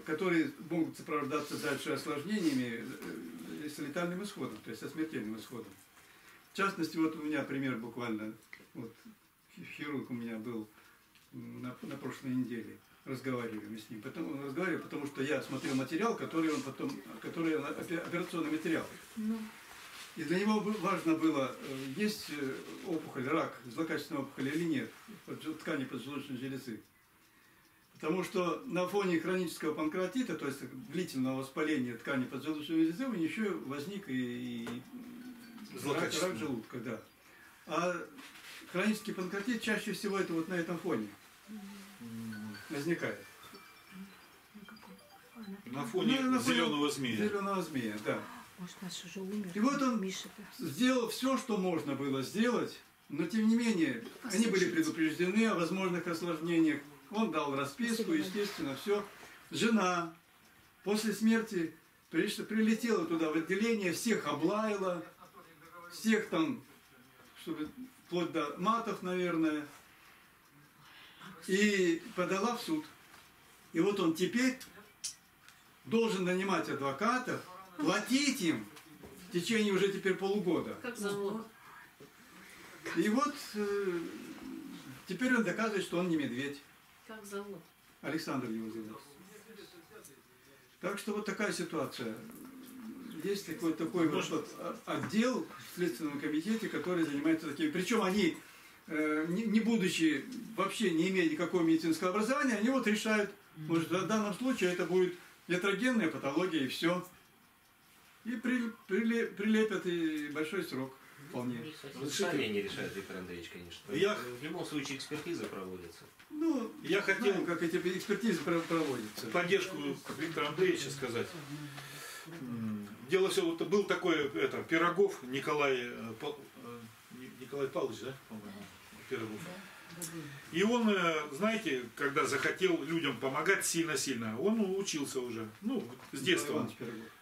которые могут сопровождаться дальше осложнениями э, с летальным исходом, то есть со смертельным исходом. В частности, вот у меня пример буквально, вот хирург у меня был на, на прошлой неделе, разговаривали мы с ним. Потому, разговаривали, потому что я смотрел материал, который он потом, который он, опе- операционный материал. И для него важно было, э, есть э, опухоль, рак, злокачественная опухоль или нет, ткани поджелудочной железы. Потому что на фоне хронического панкреатита, то есть длительного воспаления ткани поджелудочной железы, у него еще возник и, и рак, рак желудка, да. А хронический панкреатит чаще всего это вот на этом фоне возникает. На фоне Ну, на фоне зеленого змея. Зеленого змея, да. Может, наш уже умер. И вот он Миша-то. сделал все, что можно было сделать, но тем не менее, они были предупреждены о возможных осложнениях. Он дал расписку, естественно, все. Жена после смерти при- прилетела туда в отделение, всех облаяла, всех там, чтобы вплоть до матов, наверное, и подала в суд. И вот он теперь должен нанимать адвокатов, платить им в течение уже теперь полугода. Как зовут? И вот э, теперь он доказывает, что он не медведь. Как зовут? Александр его зовут. Так что вот такая ситуация. Есть такой, такой вот, вот отдел в Следственном комитете, который занимается такими. Причем они, э, не, не будучи, вообще не имея никакого медицинского образования, они вот решают, может, в данном случае это будет ятрогенная патология и все. И при- приле- прилепят и большой срок вполне. Ну, Сами они решают, Виктор Андреевич, конечно. Я- В любом случае экспертиза проводится. Ну, Я хотел знаем, как эти экспертизы про- проводятся. поддержку Виктора Андреевича сказать. Дело все, вот был такой это, Пирогов Николай, э, э, Ни- Николай Павлович, да, по-моему, Пирогов. И он, э, знаете, когда захотел людям помогать сильно-сильно, он учился уже, ну, с детства.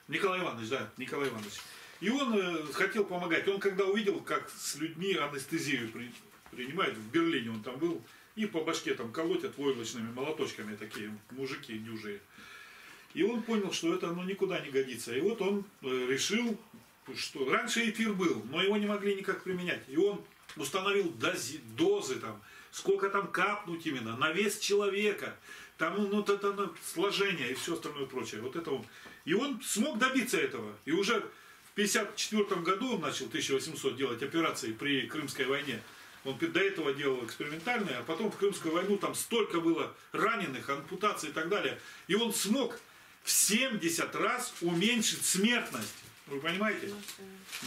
Николай Иванович, да, Николай Иванович. И он э, хотел помогать. Он когда увидел, как с людьми анестезию при- принимают, в Берлине он там был, и по башке там колотят войлочными молоточками такие мужики дюжие. И он понял, что это ну, никуда не годится. И вот он э, решил, что раньше эфир был, но его не могли никак применять. И он установил дози- дозы там, сколько там капнуть именно, на вес человека, там ну, вот это ну, сложение и все остальное прочее. Вот это он. И он смог добиться этого. И уже в 1954 году он начал 1800 делать операции при Крымской войне. Он до этого делал экспериментальные, а потом в Крымскую войну там столько было раненых, ампутаций и так далее. И он смог в 70 раз уменьшить смертность. Вы понимаете?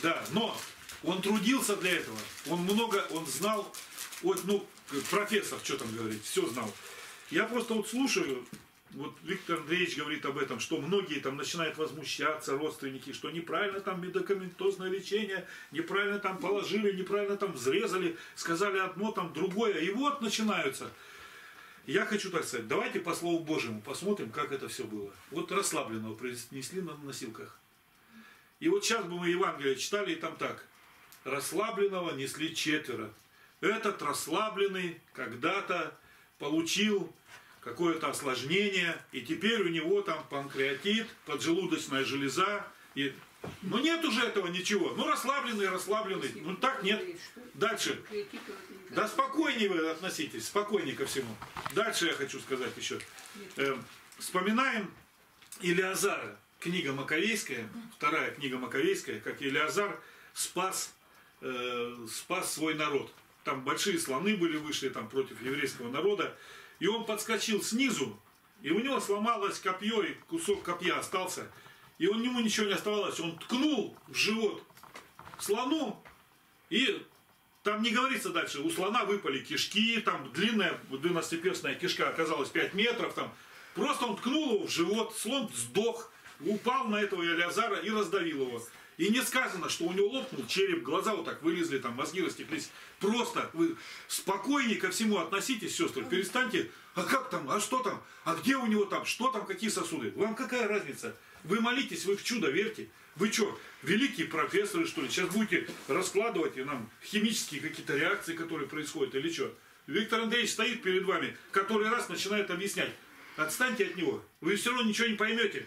Да, но он трудился для этого. Он много, он знал, вот, ну, профессор, что там говорить, все знал. Я просто вот слушаю, вот Виктор Андреевич говорит об этом, что многие там начинают возмущаться, родственники, что неправильно там медикаментозное лечение, неправильно там положили, неправильно там взрезали, сказали одно, там другое. И вот начинаются. Я хочу так сказать, давайте по Слову Божьему посмотрим, как это все было. Вот расслабленного принесли на носилках. И вот сейчас бы мы Евангелие читали, и там так. Расслабленного несли четверо. Этот расслабленный когда-то получил какое-то осложнение, и теперь у него там панкреатит, поджелудочная железа. И... Ну нет уже этого ничего. Ну расслабленный, расслабленный. Ну так нет. Дальше. Да спокойнее вы относитесь, спокойнее ко всему. Дальше я хочу сказать еще. Эм, вспоминаем Илиазара, книга Маковейская, вторая книга Маковейская, как Илиазар спас, э, спас свой народ. Там большие слоны были, вышли там против еврейского народа. И он подскочил снизу, и у него сломалось копье, и кусок копья остался. И у него ничего не оставалось. Он ткнул в живот слону, и там не говорится дальше, у слона выпали кишки, там длинная двенадцатиперстная кишка оказалась 5 метров, там. Просто он ткнул его в живот, слон сдох, упал на этого Элиазара и раздавил его. И не сказано, что у него лопнул череп, глаза вот так вылезли, там мозги растеклись. Просто вы спокойнее ко всему относитесь, сестры. Перестаньте, а как там, а что там, а где у него там, что там, какие сосуды. Вам какая разница? Вы молитесь, вы в чудо верьте. Вы что, великие профессоры, что ли? Сейчас будете раскладывать и нам химические какие-то реакции, которые происходят, или что? Виктор Андреевич стоит перед вами, который раз начинает объяснять. Отстаньте от него. Вы все равно ничего не поймете.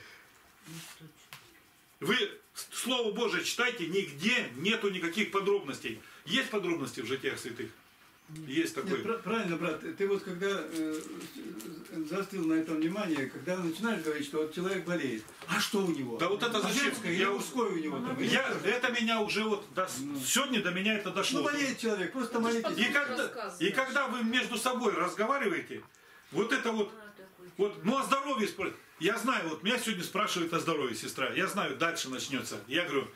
Вы Слово Божие читайте, нигде нету никаких подробностей. Есть подробности в житиях святых? Есть такой. Нет, пра- правильно, брат, ты вот когда э, застыл на этом внимание, когда начинаешь говорить, что вот человек болеет, а что у него? Да вот это А зачем? женское Я- мужское у него там? Я, это меня уже вот до- сегодня до меня это дошло. Ну болеет человек, просто молитесь. И когда, и когда вы между собой разговариваете, вот это вот, вот, ну о здоровье спрашивают. Я знаю, вот меня сегодня спрашивают о здоровье, сестра. Я знаю, дальше начнется. Я говорю,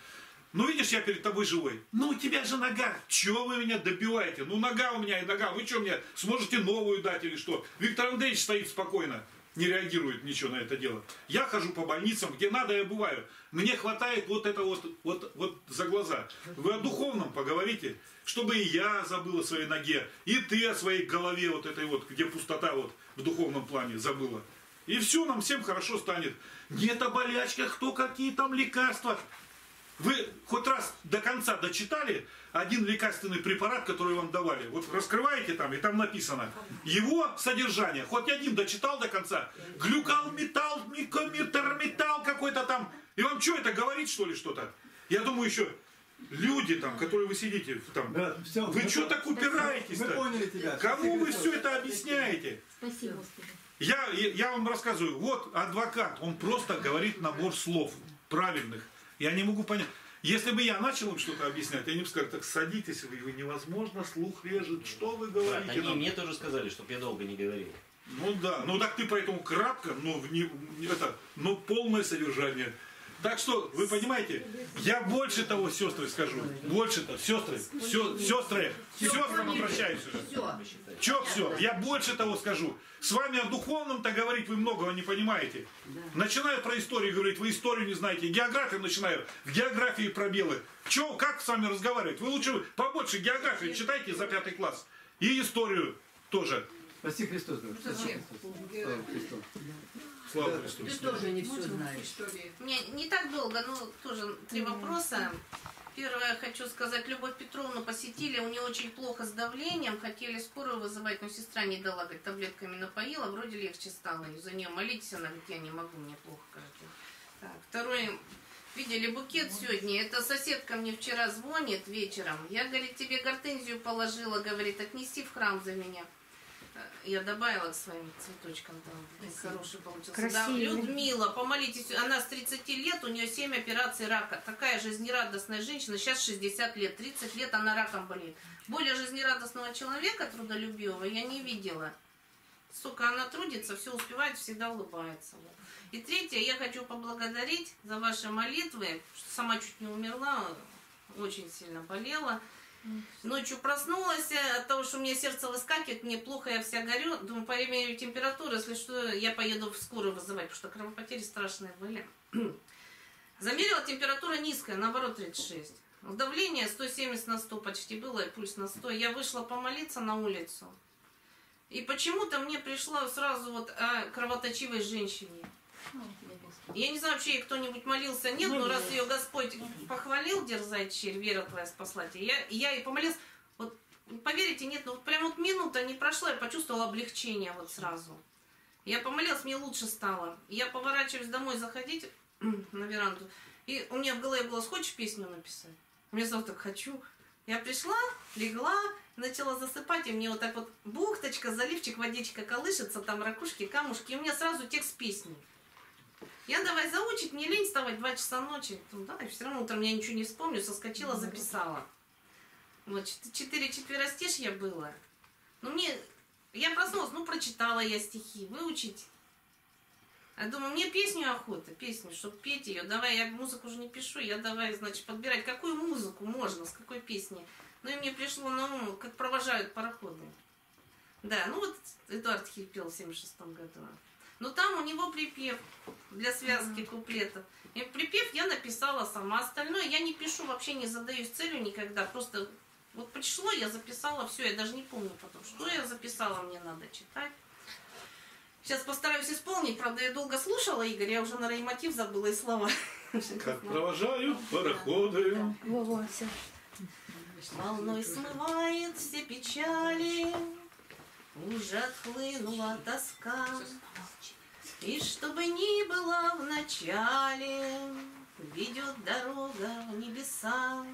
ну видишь, я перед тобой живой. Ну у тебя же нога. Чего вы меня добиваете? Ну нога у меня и нога. Вы что мне сможете новую дать или что? Виктор Андреевич стоит спокойно. Не реагирует ничего на это дело. Я хожу по больницам, где надо, я бываю. Мне хватает вот это вот, вот, вот за глаза. Вы о духовном поговорите, чтобы и я забыл о своей ноге, и ты о своей голове, вот этой вот, где пустота вот в духовном плане забыла. И все, нам всем хорошо станет. Нет о болячках, кто какие там лекарства. Вы хоть раз до конца дочитали один лекарственный препарат, который вам давали? Вот раскрываете там, и там написано. Его содержание, хоть один дочитал до конца. Глюкалметал, микометерметал какой-то там. И вам что, это говорит что ли что-то? Я думаю еще, люди там, которые вы сидите там, Брат, всё, вы что так упираетесь Мы поняли тебя. Кому вы все это объясняете? Спасибо, Господи. Я, я вам рассказываю, вот адвокат, он просто говорит набор слов правильных. Я не могу понять. Если бы я начал им что-то объяснять, они бы сказали, так садитесь вы, вы невозможно, слух режет, что вы говорите они нам?» мне тоже сказали, чтобы я долго не говорил. Ну да, ну так ты поэтому кратко, но в не это, но полное содержание. Так что, вы понимаете, я больше того, сестры, скажу. Больше того, сестры, сё- сестры, сестрам обращаюсь уже. Че все? Я больше того скажу. С вами о духовном-то говорить вы многого не понимаете. Начинаю про историю говорить, вы историю не знаете. Географию начинаю, в географии пробелы. Че, как с вами разговаривать? Вы лучше побольше географию читайте за пятый класс. И историю тоже. Спаси Христос. брат. Зачем? Слава Христу. Слава Христу. Ты тоже не все знаешь. Не, не так долго, но тоже три вопроса. Первое, хочу сказать, Любовь Петровну посетили, у нее очень плохо с давлением, хотели скорую вызывать, но сестра не дала, говорит, таблетками напоила, вроде легче стало, и за нее молитесь, она говорит, я не могу, мне плохо, кажется. Так, второе, видели букет сегодня, эта соседка мне вчера звонит вечером, я, говорит, тебе гортензию положила, говорит, отнеси в храм за меня. Я добавила к своим цветочкам, там, хороший получился. Да. Людмила, помолитесь, она с 30 лет, у нее 7 операций рака. Такая жизнерадостная женщина, сейчас 60 лет, 30 лет она раком болеет. Более жизнерадостного человека, трудолюбивого, я не видела. Сука, она трудится, все успевает, всегда улыбается. И третье, я хочу поблагодарить за ваши молитвы, сама чуть не умерла, очень сильно болела. Ночью проснулась от того, что у меня сердце выскакивает, мне плохо, я вся горю. Думаю, померяю температуру, если что, я поеду в скорую вызывать, потому что кровопотери страшные были. Замерила температура низкая, наоборот 36. Давление 170 на 100 почти было, и пульс на 100. Я вышла помолиться на улицу. И почему-то мне пришло сразу вот о кровоточивой женщине. Я не знаю, вообще ей кто-нибудь молился, нет, но раз ее Господь похвалил, дерзай, черь, вера твоя спасла тебя. Я, я и помолился. Вот, поверите, нет, ну вот прям вот минута не прошла, я почувствовала облегчение вот сразу. Я помолилась, мне лучше стало. Я поворачиваюсь домой заходить на веранду, и у меня в голове голос, хочешь песню написать? Мне сразу так хочу. Я пришла, легла, начала засыпать, и мне вот так вот бухточка, заливчик, водичка колышется, там ракушки, камушки, и у меня сразу текст песни. Я давай заучить, мне лень вставать 2 часа ночи. Ну, да, и все равно утром я ничего не вспомню, соскочила, записала. Вот, чет- четыре четверостишья было. Ну, мне, я проснулась, ну, прочитала я стихи, выучить. Я думаю, мне песню охота, песню, чтобы петь ее. Давай, я музыку уже не пишу, я давай, значит, подбирать, какую музыку можно, с какой песни. Ну, и мне пришло на ум, как провожают пароходы. Да, ну вот Эдуард Хиль пел в 76 году. Но там у него припев для связки куплетов. И припев я написала сама. Остальное я не пишу, вообще не задаюсь целью никогда. Просто вот пришло, я записала все. Я даже не помню потом, что я записала, мне надо читать. Сейчас постараюсь исполнить. Правда, я долго слушала Игорь, я уже на реймотив забыла и слова. Как провожают пароходы. Во-во, все. Волной смывает все печали, Уже отхлынула тоска. И чтобы ни было в начале, Ведет дорога в небеса.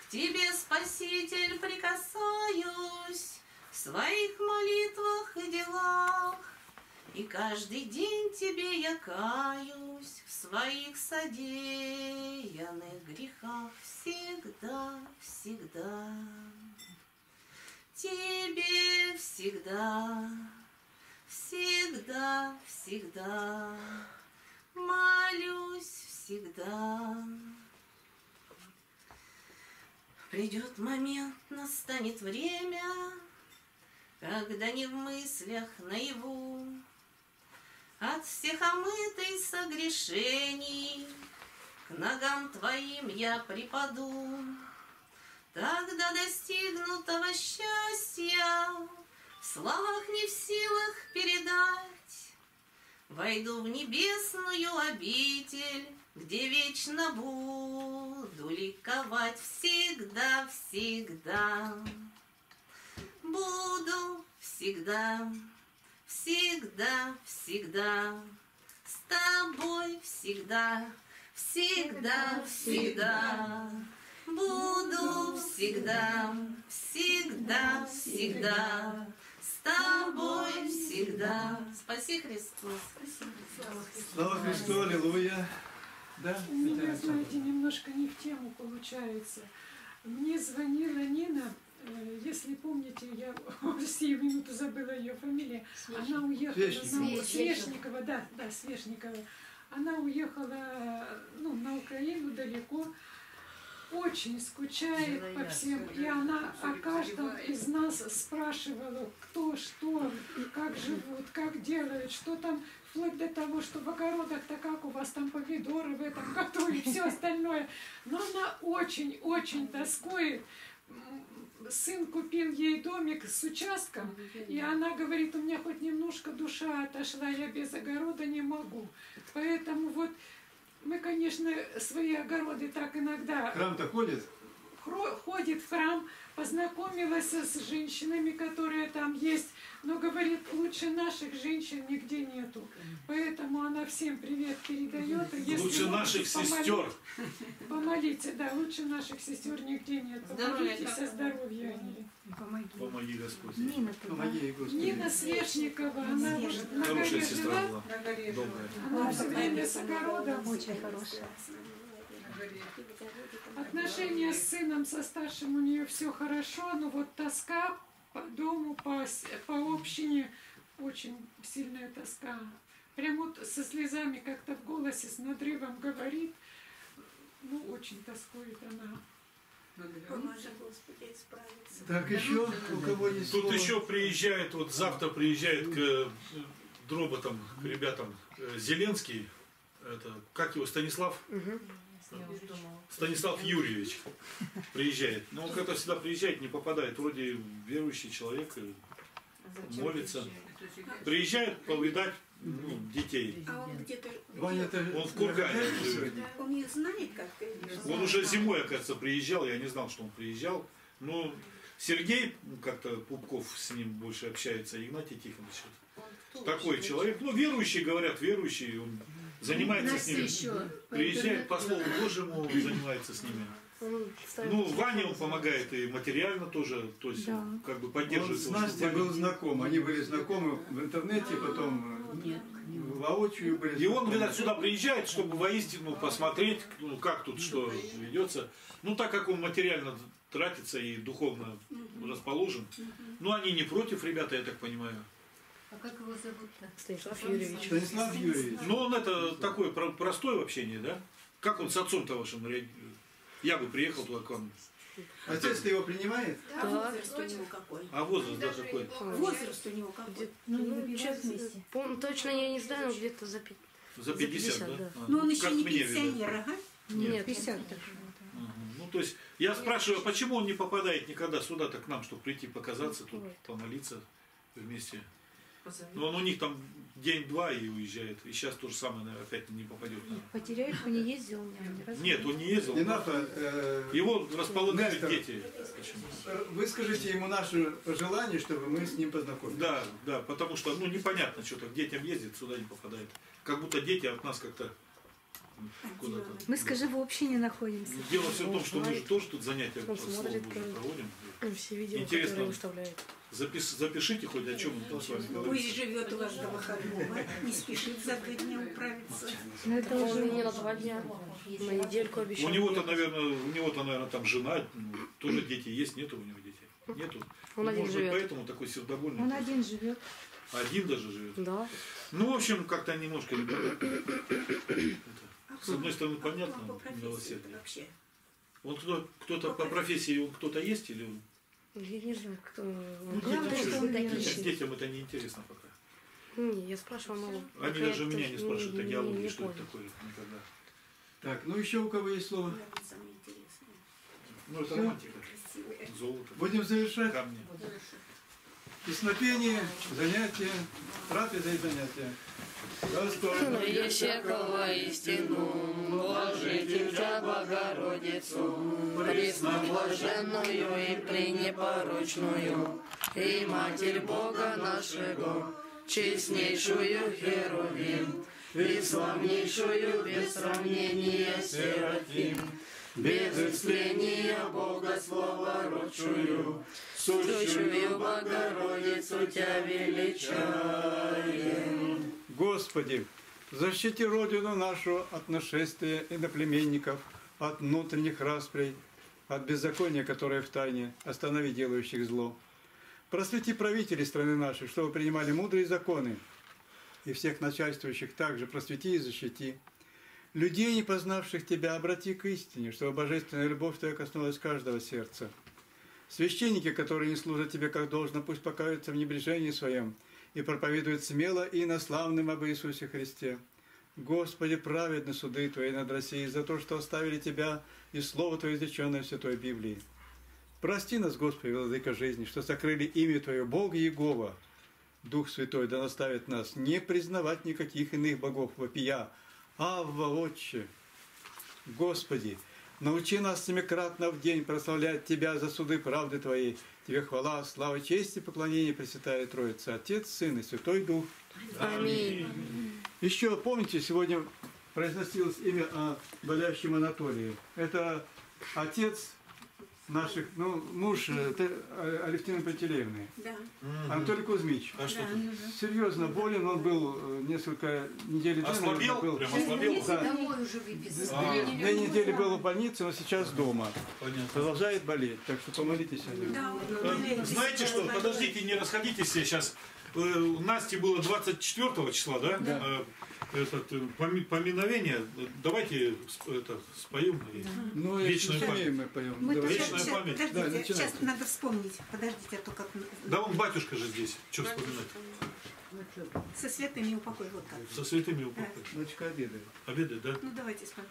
К тебе, Спаситель, прикасаюсь В своих молитвах и делах. И каждый день тебе я каюсь В своих содеянных грехах Всегда, всегда. Тебе всегда, всегда, всегда молюсь всегда. Придет момент, настанет время, когда не в мыслях наяву от всех омытой согрешений к ногам твоим я припаду. Тогда достигнутого счастья словах не в силах передать. Войду в небесную обитель, где вечно буду ликовать всегда, всегда. Буду всегда, всегда, всегда с тобой всегда, всегда, всегда. Буду всегда, всегда, всегда с тобой всегда. Спаси Христос. Слава Христу, аллилуйя. Да, У меня, знаете, немножко не в тему получается. Мне звонила Нина, э, если помните, я сию минуту забыла ее фамилию. Она уехала Свешникова. на Свешникова, да, да, Свешникова. Она уехала ну, на Украину далеко, очень скучает по всем. И она о каждом из нас спрашивала, кто, что, как живут, как делают, что там, вплоть до того, что в огородах-то как у вас там помидоры в этом году и все остальное. Но она очень-очень тоскует. Сын купил ей домик с участком, и она говорит, у меня хоть немножко душа отошла, я без огорода не могу. Поэтому вот мы, конечно, свои огороды так иногда Храм-то ходит? хро- ходит в храм, познакомилась с женщинами, которые там есть, но говорит, лучше наших женщин нигде нету. Поэтому она всем привет передает. и если Лучше можете, наших помоли- сестер. Помолите, да, лучше наших сестер нигде нет. Здоровья Помолитесь о здоровье они. Помоги. Помоги Господь. Нина. Помоги Господи. Нина Свешникова, она вот на горе сестра жила, она все время с огородом. Очень хорошая. Отношения с сыном, со старшим у нее все хорошо, но вот тоска по дому, по, по общине, очень сильная тоска. Прям вот со слезами как-то в голосе, с надрывом говорит. Ну, очень тоскует она. Поможи, Господи, исправиться. Так, еще у кого есть Тут слово? еще приезжает, вот завтра приезжает к э, дроботам, к ребятам э, Зеленский, это, как его, Станислав? Станислав Юрьевич приезжает. Но он как-то всегда приезжает, не попадает. Вроде верующий человек, и молится. Приезжает повидать ну, детей. А он где-то... Он в Кургане живет. Он их знает как-то? или Он уже зимой, оказывается, приезжал, я не знал, что он приезжал. Но Сергей, ну, как-то Пупков с ним больше общается, Игнатий Тихонович. Такой человек, ну, верующий, говорят, верующий, он занимается с ними. Приезжает по Слову Божьему, занимается с ними. Ну, Ване он помогает и материально тоже, то есть Да. как бы Он поддерживает. с его, Настей был Ваня- знаком. Они были знакомы в интернете, потом э, воочию были И он, видать, сюда приезжает, чтобы воистину посмотреть, ну, как тут что ведется. Ну, так как он материально тратится и духовно расположен. Ну, они не против, ребята, я так понимаю. А как его зовут-то? Станислав Юрьевич. Станислав Юрьевич. Но он это такой про- простой в общении, да? Как он с отцом-то вашим? Я бы приехал туда к вам. Отец-то его принимает? А возраст у него какой? А возраст да какой? Возраст у него какой? Ну, честно, пом- точно я не знаю, но где-то за пи- За 50, да? да. А, Ну он еще как не мне видно. пенсионер, ага. Нет, 50 Ага. Ну, то есть, я спрашиваю, почему он не попадает никогда сюда-то к нам, чтобы прийти показаться тут, помолиться вместе? Ну, он у них там день-два и уезжает. И сейчас то же самое, наверное, опять не попадет. наверное. Потеряев не ездил разу. Нет, он не ездил. Инафа, э, Его располагали Нестор, дети. Выскажите ему наше пожелание, чтобы мы с ним познакомились. Да, да, потому что, ну, непонятно, что-то к детям ездит, сюда не попадает. Как будто дети от нас как-то куда-то. Мы, скажи, в общине находимся. Дело все в том, что мы же тоже тут занятия по Слову как- проводим. Все видео, Интересно. которые выставляют. Запис- запишите хоть о чем мы там с вами говорим. Пусть живет у вас до выходного, не спешит за два дня управиться. Но это уже не на два дня, на недельку У обещал. него-то, наверное, у него-то, наверное, там жена, ну, тоже дети есть, нету у него детей. Нету. Он Ну, один может быть, поэтому такой сердобольный. Он один живет. Один даже живет. Да. Ну, в общем, как-то немножко ребята, это, С одной стороны, А понятно, милосердие. вообще? Он кто, кто-то по профессии, он кто-то есть или он? Я не знаю, кто... Ну, Главное, что он верующий. детям это не интересно пока. Не, я спрашивала маму. Они даже меня не спрашивают о не- геологии, не что это такое никогда. Так, ну еще у кого есть слово? Ну, это романтика. Золото. Будем завершать. Камни. Песнопение, занятия, трапеза и занятия. Я всякого истину, Блажите Тебя, Богородицу, Пресноблаженную и пренепорочную, и Матерь Бога нашего, честнейшую Херувим, и славнейшую без сравнения Серафим, без истления Бога Слова родшую, сущую Богородицу Тебя величаем. Господи, защити Родину нашу от нашествия иноплеменников, от внутренних расприй, от беззакония, которое в тайне, останови делающих зло. Просвети правителей страны нашей, чтобы принимали мудрые законы, и всех начальствующих также просвети и защити. Людей, не познавших Тебя, обрати к истине, чтобы божественная любовь Твоя коснулась каждого сердца. Священники, которые не служат Тебе как должно, пусть покаются в небрежении своем и проповедуют смело и на славным об Иисусе Христе. Господи, праведны суды Твои над Россией за то, что оставили Тебя и Слово Твое, изреченное в Святой Библии. Прости нас, Господи, Владыка жизни, что сокрыли имя Твое, Бог Иегова. Дух Святой да наставит нас не признавать никаких иных богов, вопия, Авва, Отче. Господи, научи нас семикратно в день прославлять Тебя за суды правды Твоей. Тебе хвала, слава, честь и поклонение, Пресвятая Троица, Отец, Сын и Святой Дух. Аминь. Еще помните, сегодня произносилось имя о болящем Анатолии. Это отец наших, ну, муж э, э, Алевтины Пантелеевны. Да. Анатолий Кузьмич. А что Да. тут? Серьезно болен, он был э, несколько недель Ослабел? был. Прям ослабел? Да. Домой уже. А, Две недели был в больнице, но сейчас дома. понятно. Продолжает болеть, так что помолитесь о нем. Да, Э, Знаете что, подождите, не расходитесь сейчас. У Насти было 24 числа, да? Э, Этот, э, поми- поминовение. Давайте это, споем. и- Ну, Вечную память. мы поем. Мы тоже- Вечная щас- память. Да, Подождите, начинайте. сейчас надо вспомнить. Подождите, а то как... Да он батюшка же здесь. Что вспоминать? Со святыми упокой, вот как. Со святыми упокой. Дочка обедает. Обеды, да? Ну, давайте вспомним.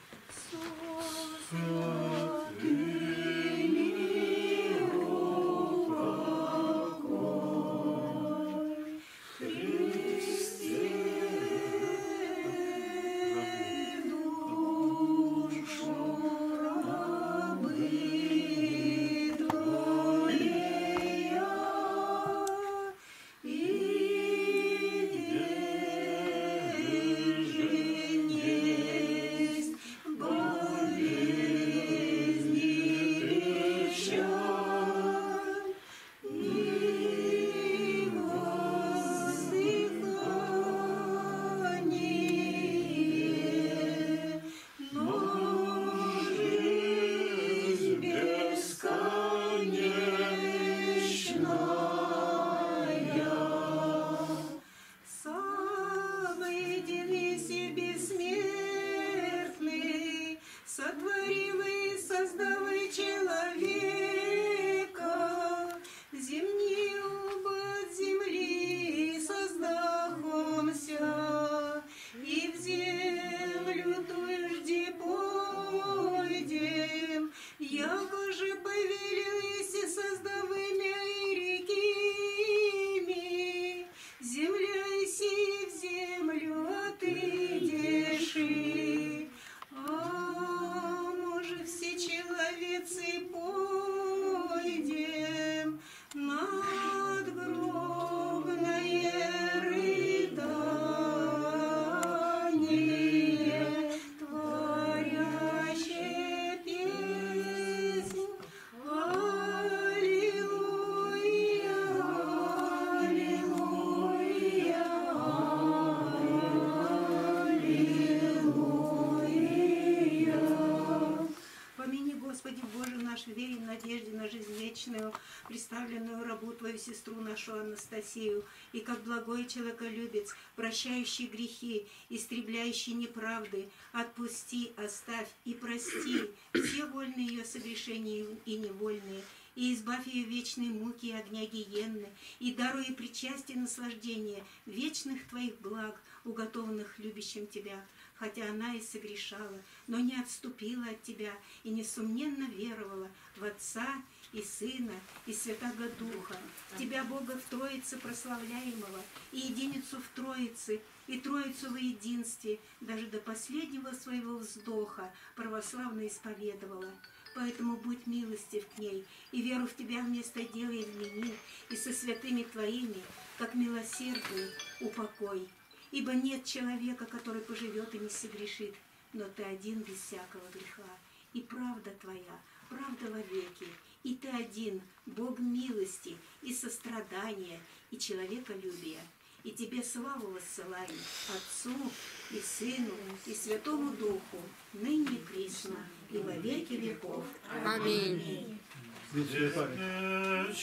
Анастасию, и как благой человеколюбец, прощающий грехи, истребляющий неправды, отпусти, оставь и прости все вольные ее согрешения и невольные, и избавь ее вечной муки и огня гиенны, и даруй ей причастие наслаждения вечных твоих благ, уготованных любящим тебя, хотя она и согрешала, но не отступила от тебя и несомненно веровала в Отца и Сына и Святого Духа, Тебя, Бога в Троице прославляемого, и единицу в Троице, и Троицу в единстве, даже до последнего своего вздоха православно исповедовала. Поэтому будь милостив к ней, и веру в Тебя вместо дела измени, и со святыми Твоими, как милосердную, упокой. Ибо нет человека, который поживет и не согрешит, но Ты один без всякого греха. И правда Твоя, правда вовеки, и Ты один, Бог милости и сострадания, и человеколюбия. И Тебе славу воссылаем Отцу и Сыну и Святому Духу, ныне и присно, и во веки веков. Аминь. Вечная память,